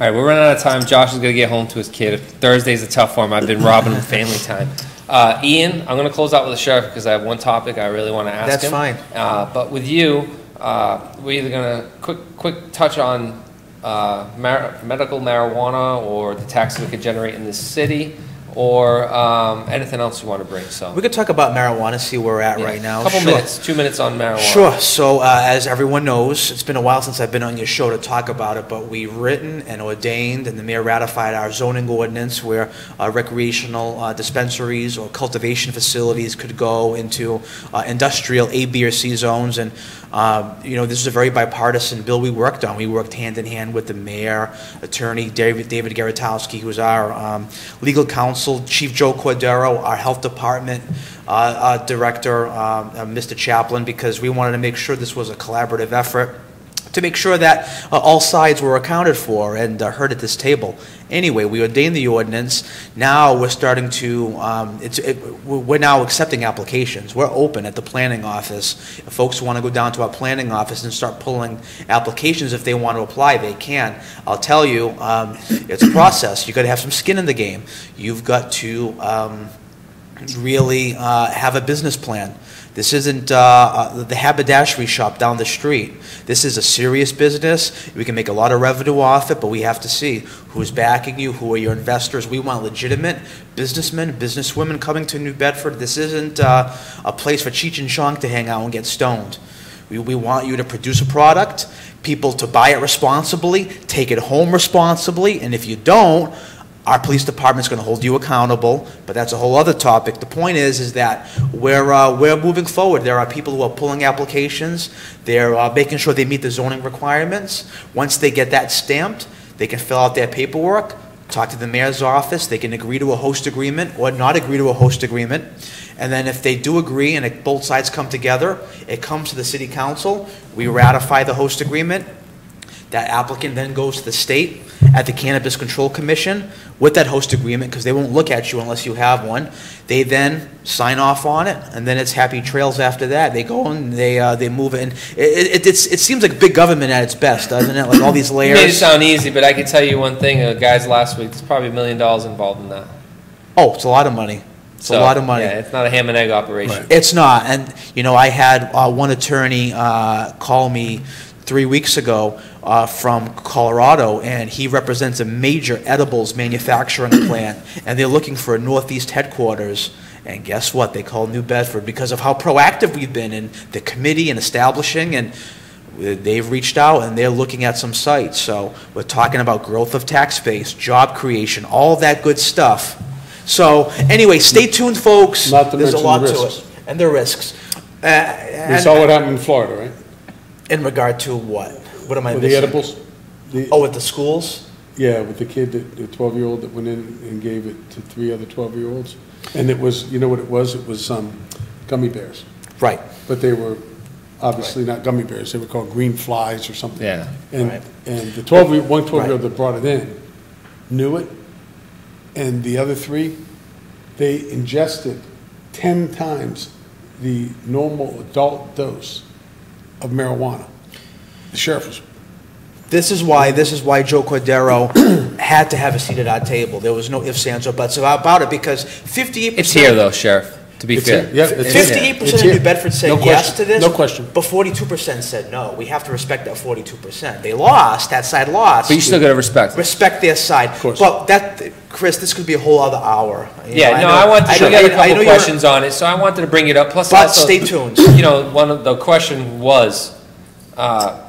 All right, we're running out of time. Josh is gonna get home to his kid. Thursday's a tough for him. I've been robbing him of family time. Uh, Ian, I'm gonna close out with the sheriff because I have one topic I really want to ask That's him. fine. Uh, but with you, uh, we're either gonna quick quick touch on uh, mar- medical marijuana or the taxes we could generate in this city, or um, anything else you want to bring. So We could talk about marijuana, see where we're at Yeah, right now. Couple Sure. minutes, two minutes on marijuana. Sure. So, uh, as everyone knows, it's been a while since I've been on your show to talk about it, but we've written and ordained, and the mayor ratified our zoning ordinance where uh, recreational uh, dispensaries or cultivation facilities could go into uh, industrial A, B, or C zones. And, um, you know, this is a very bipartisan bill we worked on. We worked hand in hand with the mayor, attorney David, David Garatowski, who's our um, legal counsel, Chief Joe Cordeiro, our health department uh, uh, director, um, uh, Mr. Chaplin, because we wanted to make sure this was a collaborative effort to make sure that uh, all sides were accounted for and uh, heard at this table. Anyway, we ordained the ordinance. Now we're starting to, um, it, we're now accepting applications. We're open at the planning office. If folks want to go down to our planning office and start pulling applications, if they want to apply, they can. I'll tell you, um, it's a process. You've got to have some skin in the game. You've got to um, really uh, have a business plan. This isn't uh, uh, the haberdashery shop down the street. This is a serious business. We can make a lot of revenue off it, but we have to see who's backing you, who are your investors. We want legitimate businessmen, businesswomen coming to New Bedford. This isn't uh, a place for Cheech and Chong to hang out and get stoned. We, we want you to produce a product, people to buy it responsibly, take it home responsibly, and if you don't, our police department's going to hold you accountable, but that's a whole other topic. The point is, is that we're, uh, we're moving forward. There are people who are pulling applications. They're uh, making sure they meet the zoning requirements. Once they get that stamped, they can fill out their paperwork, talk to the mayor's office. They can agree to a host agreement or not agree to a host agreement. And then if they do agree and it, both sides come together, it comes to the city council. We ratify the host agreement. That applicant then goes to the state at the Cannabis Control Commission with that host agreement, because they won't look at you unless you have one. They then sign off on it, and then it's happy trails after that. They go and they, uh, they move it, and it, it, it's, it seems like big government at its best, doesn't it? Like all these You made it layers. sound easy, but I can tell you one thing, uh, guys, last week, there's probably a million dollars involved in that. Oh, it's a lot of money. It's a lot of money. Yeah, it's not a ham and egg operation. It's not, and, you know, I had uh, one attorney uh, call me three weeks ago uh, from Colorado, and he represents a major edibles manufacturing plant, and they're looking for a northeast headquarters. And guess what? They call New Bedford because of how proactive we've been in the committee and establishing, and they've reached out and they're looking at some sites. So we're talking about growth of tax base, job creation, all that good stuff. So anyway, stay tuned, folks. Not to There's a lot the to it. And the risks. Uh, We and- saw what happened in Florida, right? In regard to what? What am I With the edibles? The- Oh, at the schools? Yeah, with the kid, that- the 12-year-old that went in and gave it to three other 12-year-olds. And it was, you know what it was? It was um, gummy bears. Right. But they were obviously not gummy bears. They were called green flies or something. Yeah. And, Right. and the 12, year- one 12-year-old Right. that brought it in knew it, and the other three, they ingested 10 times the normal adult dose of marijuana. The sheriff was, This is why, this is why Joe Cordeiro had to have a seat at our table. There was no ifs, ands, or buts about it, because fifty-eight percent. It's here, though, Sheriff, to be It's fair. here, yeah, it's here. Fifty-eight percent It's of here. New Bedford said No yes to this. No question. But forty-two percent said no. We have to respect that forty-two percent. They lost, that side lost. But you still gotta respect. Respect their side. Of course. But that, Chris, this could be a whole other hour. You Yeah, know, no, know- I wanted, know- we got a I know couple you're- questions on it, so I wanted to bring it up, plus But also. stay tuned. You know, one of, the question was, uh,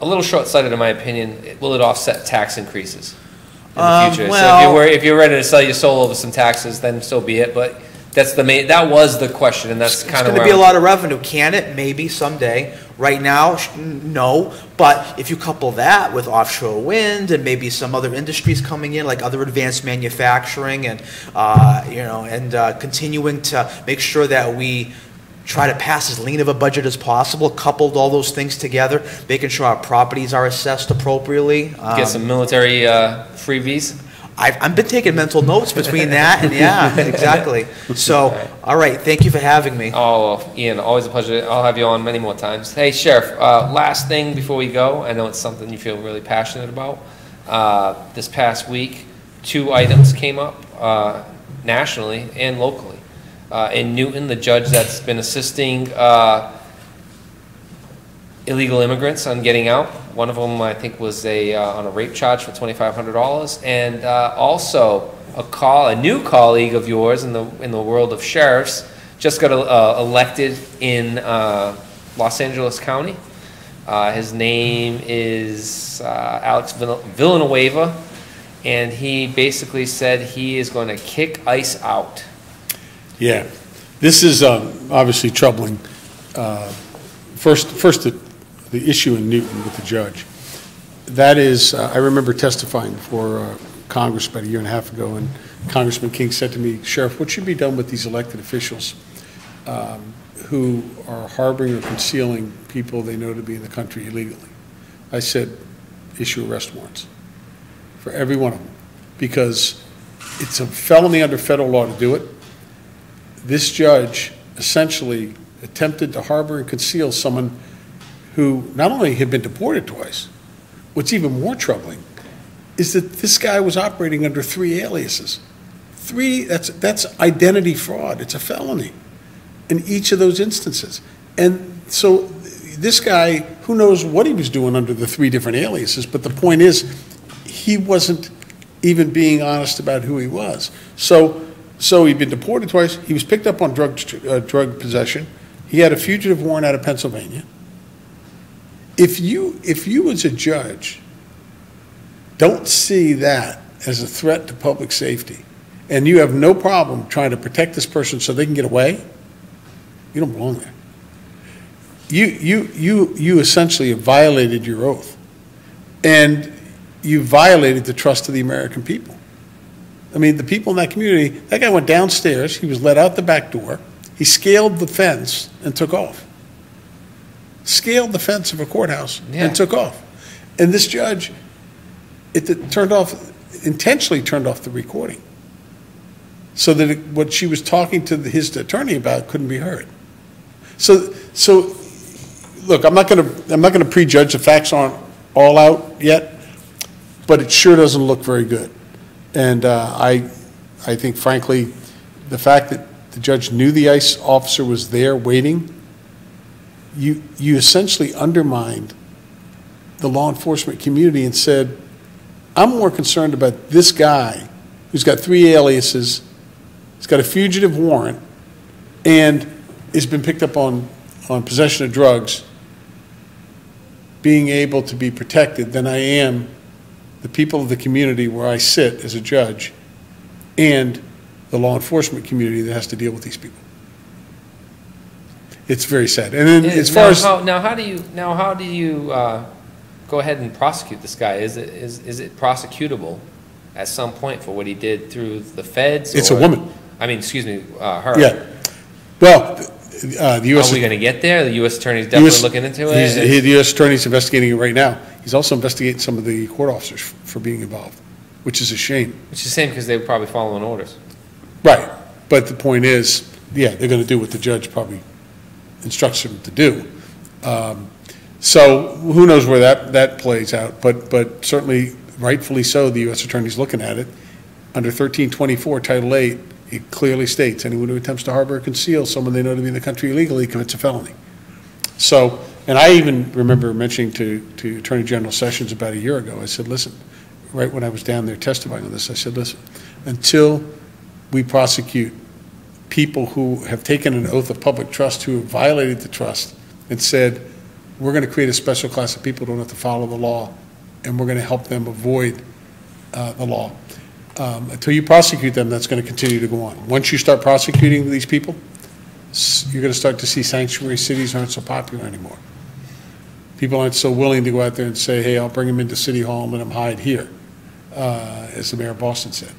a little short-sighted in my opinion, will it offset tax increases in the Um, future? So if well- you're, worried- if you're ready to sell your soul over some taxes, then so be it, but that's the main, that was the question, and that's It's kind of going to where. be a I'm- lot of revenue. Can it? Maybe someday. Right now, sh- no. But if you couple that with offshore wind and maybe some other industries coming in, like other advanced manufacturing, and uh, you know, and uh, continuing to make sure that we try to pass as lean of a budget as possible, coupled all those things together, making sure our properties are assessed appropriately. Um, Get some military, uh, freebies? I've, I've been taking mental notes between that and, yeah, exactly. So, all right, thank you for having me. Oh, Ian, always a pleasure. I'll have you on many more times. Hey, Sheriff, uh, last thing before we go, I know it's something you feel really passionate about. Uh, This past week, two items came up uh, nationally and locally. Uh, In Newton, the judge that's been assisting uh, illegal immigrants on getting out. One of them, I think, was a, uh, on a rape charge for $2,500. And uh, also, a call, a new colleague of yours in the, in the world of sheriffs, just got uh, elected in uh, Los Angeles County. His name is Alex Vill- Villanueva, and he basically said he is going to kick ICE out. Yeah, this is um, obviously troubling. Uh, First, first, the, the issue in Newton with the judge. That is, uh, I remember testifying before uh, Congress about a year and a half ago, and Congressman King said to me, Sheriff, what should be done with these elected officials um, who are harboring or concealing people they know to be in the country illegally? I said, issue arrest warrants for every one of them, because it's a felony under federal law to do it this judge essentially attempted to harbor and conceal someone who not only had been deported twice, what's even more troubling is that this guy was operating under three aliases. Three, that's, that's identity fraud. It's a felony in each of those instances. And so this guy, who knows what he was doing under the three different aliases, but the point is, he wasn't even being honest about who he was. So, so he'd been deported twice. He was picked up on drug, uh, drug possession. He had a fugitive warrant out of Pennsylvania. If you, if you as a judge don't see that as a threat to public safety, and you have no problem trying to protect this person so they can get away, you don't belong there. You, you, you, you essentially have violated your oath. And you violated the trust of the American people. I mean, the people in that community, that guy went downstairs, he was let out the back door, he scaled the fence and took off. Scaled the fence of a courthouse Yeah. and took off. And this judge, it it turned off, intentionally turned off the recording. So that it- what she was talking to the- his attorney about couldn't be heard. So, so, look, I'm not gonna, I'm not gonna prejudge, the facts aren't all out yet, but it sure doesn't look very good. And uh, I, I think frankly, the fact that the judge knew the ICE officer was there waiting, you, you essentially undermined the law enforcement community and said, I'm more concerned about this guy who's got three aliases, he's got a fugitive warrant, and has been picked up on, on possession of drugs, being able to be protected than I am the people of the community where I sit as a judge and the law enforcement community that has to deal with these people. It's very sad. And then as far now, as, how, now, how do you now how do you uh, go ahead and prosecute this guy? Is it is is it prosecutable at some point for what he did through the feds? It's a woman. I mean, excuse me, uh, her. yeah. Well, uh, the Are we going to get there? The U.S. Attorney's definitely US looking into it. he- The U.S. Attorney's investigating it right now. He's also investigating some of the court officers for being involved, which is a shame. Which is the same because they were probably following orders. Right, but the point is, yeah, they're gonna do what the judge probably instructs them to do. Um, So who knows where that, that plays out, but, but certainly rightfully so, the U.S. Attorney's looking at it. Under thirteen twenty-four, Title eight, it clearly states, anyone who attempts to harbor or conceal someone they know to be in the country illegally commits a felony. So, and I even remember mentioning to, to Attorney General Sessions about a year ago, I said, listen, right when I was down there testifying on this, I said, listen, until we prosecute people who have taken an oath of public trust, who have violated the trust, and said, we're going to create a special class of people who don't have to follow the law, and we're going to help them avoid uh, the law. Um, Until you prosecute them, that's going to continue to go on. Once you start prosecuting these people, you're going to start to see sanctuary cities aren't so popular anymore. People aren't so willing to go out there and say, hey, I'll bring them into City Hall and let them hide here, uh, as the mayor of Boston said.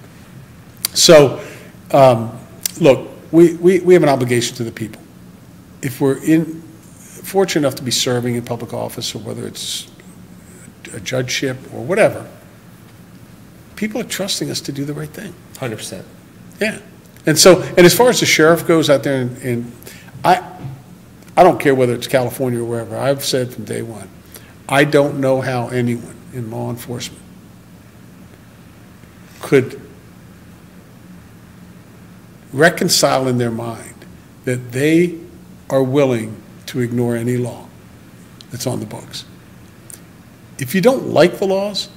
So, um, look, we, we, we have an obligation to the people. If we're in, fortunate enough to be serving in public office, or whether it's a judgeship or whatever, people are trusting us to do the right thing. Hundred percent. Yeah. And so, and as far as the sheriff goes out there, and, and I, I don't care whether it's California or wherever, I've said from day one, I don't know how anyone in law enforcement could reconcile in their mind that they are willing to ignore any law that's on the books. If you don't like the laws,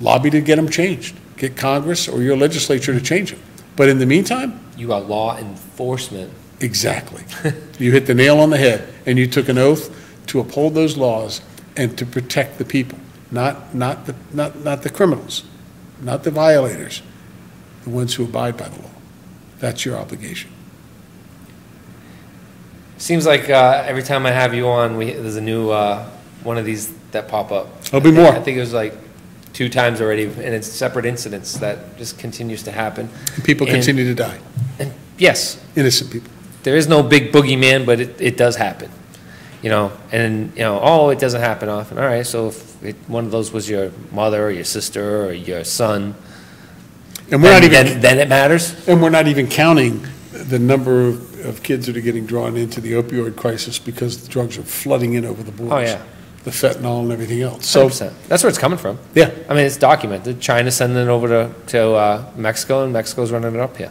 lobby to get them changed. Get Congress or your legislature to change them. But in the meantime, You are law enforcement. exactly. You hit the nail on the head, and you took an oath to uphold those laws and to protect the people, not, not the, not, not the criminals, not the violators, the ones who abide by the law. That's your obligation. Seems like uh, every time I have you on, we, there's a new uh, one of these that pop up. There'll be more. I think it was like two times already, and it's separate incidents that just continues to happen. And people And- continue to die, And yes, innocent people. there is no big boogeyman, but it, it does happen. You know, and you know, oh, it doesn't happen often. All right, so if it, one of those was your mother or your sister or your son, And we're not then, even, then, then it matters. and we're not even counting the number of, of kids that are getting drawn into the opioid crisis because the drugs are flooding in over the oh, borders. Oh yeah, The fentanyl and everything else. So, percent. That's where it's coming from. yeah, I mean, it's documented. China's sending it over to to uh, Mexico, and Mexico's running it up here.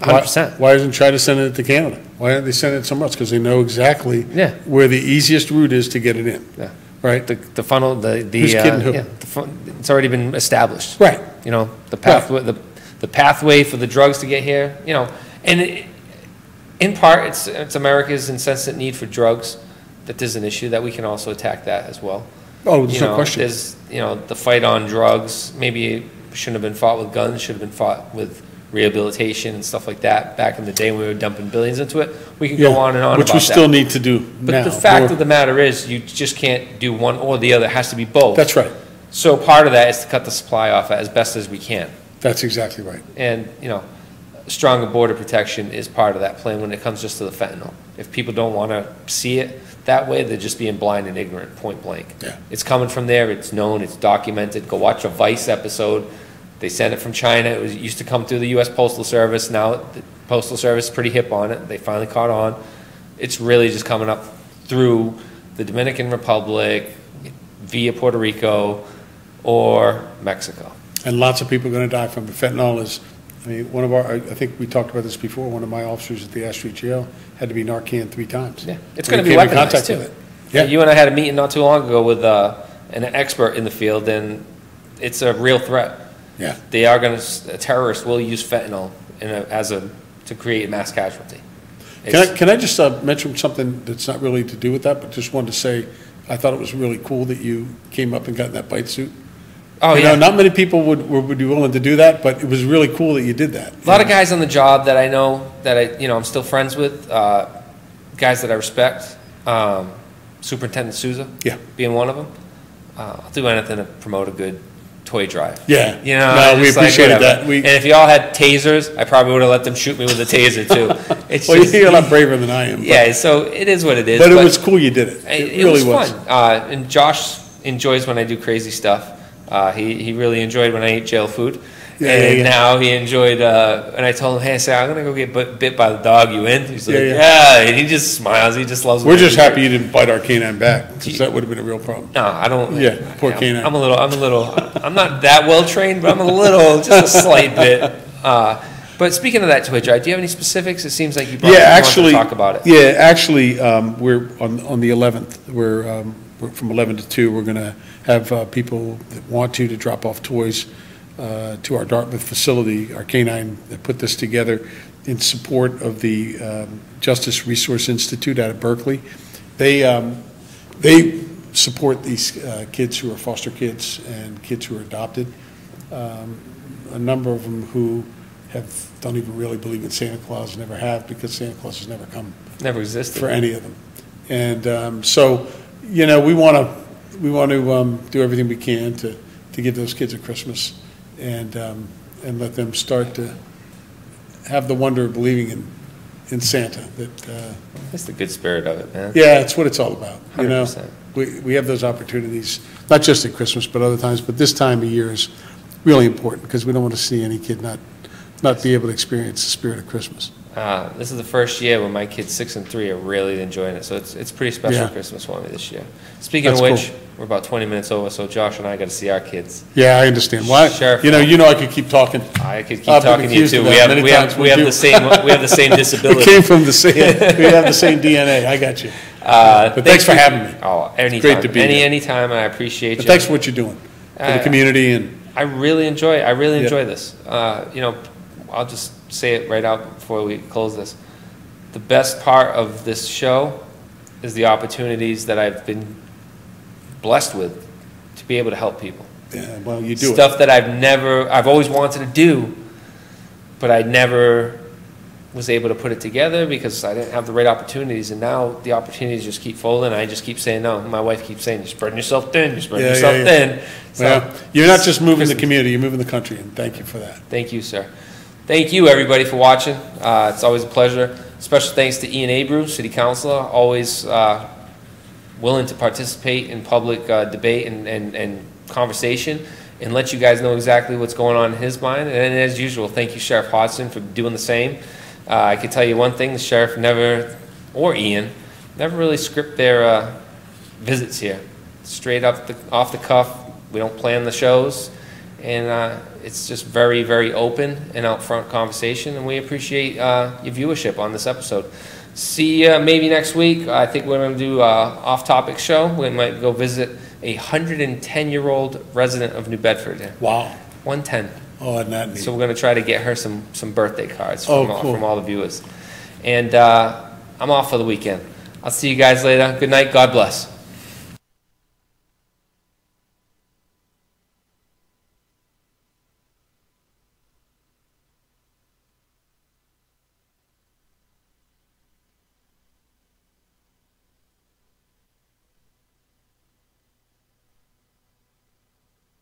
Hundred percent. Why isn't China sending it to Canada? Why aren't they sending it somewhere else? Because they know exactly Yeah. where the easiest route is to get it in. Yeah. Right? The, the funnel, the, the. Who's uh, kidding who? yeah, the fun- It's already been established. Right. You know, the pathway, the, the pathway for the drugs to get here, you know, and it, in part, it's, it's America's incessant need for drugs, that there's an issue, that we can also attack that as well. Oh, You there's no know, question. There's, you know, the fight on drugs, maybe it shouldn't have been fought with guns, should have been fought with rehabilitation and stuff like that, back in the day when we were dumping billions into it. We can go Yeah, on and on Which about we that. still need to do now. But the fact of the matter is, you just can't do one or the other, it has to be both. That's right. So part of that is to cut the supply off as best as we can. That's exactly right. And, you know, stronger border protection is part of that plan when it comes just to the fentanyl. If people don't want to see it that way, they're just being blind and ignorant, point blank. Yeah. It's coming from there, it's known, it's documented. Go watch a Vice episode. They sent it from China. It was, it used to come through the US Postal Service. Now the Postal Service is pretty hip on it. They finally caught on. It's really just coming up through the Dominican Republic, via Puerto Rico, or Mexico. And lots of people are going to die from it. Fentanyl is, I mean, one of our, I I think we talked about this before, one of my officers at the Ash Street Jail had to be Narcan three times. Yeah, it's when going to he be came in weaponized contact too. with it. Yeah. You and I had a meeting not too long ago with uh, an expert in the field, and it's a real threat. Yeah. They are going to, terrorists will use fentanyl in a, as a, to create mass casualty. Can I, It's- can I just uh, mention something that's not really to do with that, but just wanted to say, I thought it was really cool that you came up and got in that bite suit. Oh, You know. Not many people would, would would be willing to do that, but it was really cool that you did that. A lot of guys on the job that I know that I, you know, I'm still friends with, uh, guys that I respect. Um, Superintendent Souza. Yeah. Being one of them. Uh, I'll do anything to promote a good toy drive. Yeah. You know, No, we just like, that. We- And if y'all had tasers, I probably would have let them shoot me with a taser too. It's Well, just, you're a lot braver than I am. but- yeah, so it is what it is. But it was cool you did it. It, It really was, was. fun. Uh, and Josh enjoys when I do crazy stuff. Uh, he, he really enjoyed when I ate jail food. Yeah, and yeah, yeah. now he enjoyed, uh, and I told him, hey, I said, I'm going to go get bit, bit by the dog. You in? He's like, Yeah. And he just smiles. He just loves it. We're just happy you didn't bite our canine back, because that would have been a real problem. No, I don't. Yeah, poor I'm, canine. I'm a little. I'm a little. I'm not that well trained, but I'm a little, just a slight bit. Uh, but speaking of that Twitch, do you have any specifics? It seems like you brought Yeah, actually. to talk about it. Yeah, actually, um, we're on, on the 11th, we're, um, we're from 11 to 2, we're going to have uh, people that want to, to drop off toys uh, to our Dartmouth facility, our canine that put this together in support of the um, Justice Resource Institute out of Berkeley. They, um, they support these uh, kids who are foster kids and kids who are adopted. Um, A number of them who have, don't even really believe in Santa Claus, never have, because Santa Claus has never come Never existed. for any of them. And um, so, you know, we want to, we want to um, do everything we can to, to give those kids a Christmas and, um, and let them start to have the wonder of believing in in Santa, that, uh, That's the good spirit of it, man. yeah, it's what it's all about, you know? We, we have those opportunities, not just at Christmas, but other times, but this time of year is really important, because we don't want to see any kid not, not be able to experience the spirit of Christmas. Uh, this is the first year when my kids six and three are really enjoying it, so it's it's pretty special Yeah. Christmas for me this year. Speaking That's of which, cool. we're about 20 minutes over, so Josh and I got to see our kids. Yeah, I understand. Why, Sheriff. you know, you know I could keep talking. I could keep I've talking to you too. We have we have we have you. the same we have the same disability. We came from the same, we have the same DNA, I got you. Uh, But thanks for having me. Oh, anytime, to be any here. anytime, I appreciate But you. thanks for what you're doing for the Uh, community and, I really enjoy. I really enjoy this. Uh, you know, I'll just say it right out before we close this. The best part of this show is the opportunities that I've been blessed with to be able to help people. yeah, well, you do it. Stuff that I've never, I've always wanted to do, but I never was able to put it together because I didn't have the right opportunities. And now the opportunities just keep folding. I just keep saying no. My wife keeps saying, "You're spreading yourself thin. You're spreading yeah, yourself yeah. thin." So, Well, you're not just moving the community, you're moving the country, and thank you for that. Thank you, sir. Thank you, everybody, for watching. Uh, it's always a pleasure. Special thanks to Ian Abreu, City Councilor, always uh, willing to participate in public uh, debate and, and, and conversation and let you guys know exactly what's going on in his mind. And as usual, thank you, Sheriff Hodgson, for doing the same. Uh, I can tell you one thing: the sheriff never, or Ian, never really script their uh, visits here. Straight up the, off the cuff. We don't plan the shows, and uh, it's just very, very open and out front conversation. And we appreciate uh, your viewership on this episode. See you maybe next week. I think we're going to do a off-topic show. We might go visit a 110-year-old resident of New Bedford. Wow. 110. Oh, isn't that neat? So we're going to try to get her some, some birthday cards Oh, from, all, cool. from all the viewers. And uh, I'm off for the weekend. I'll see you guys later. Good night. God bless.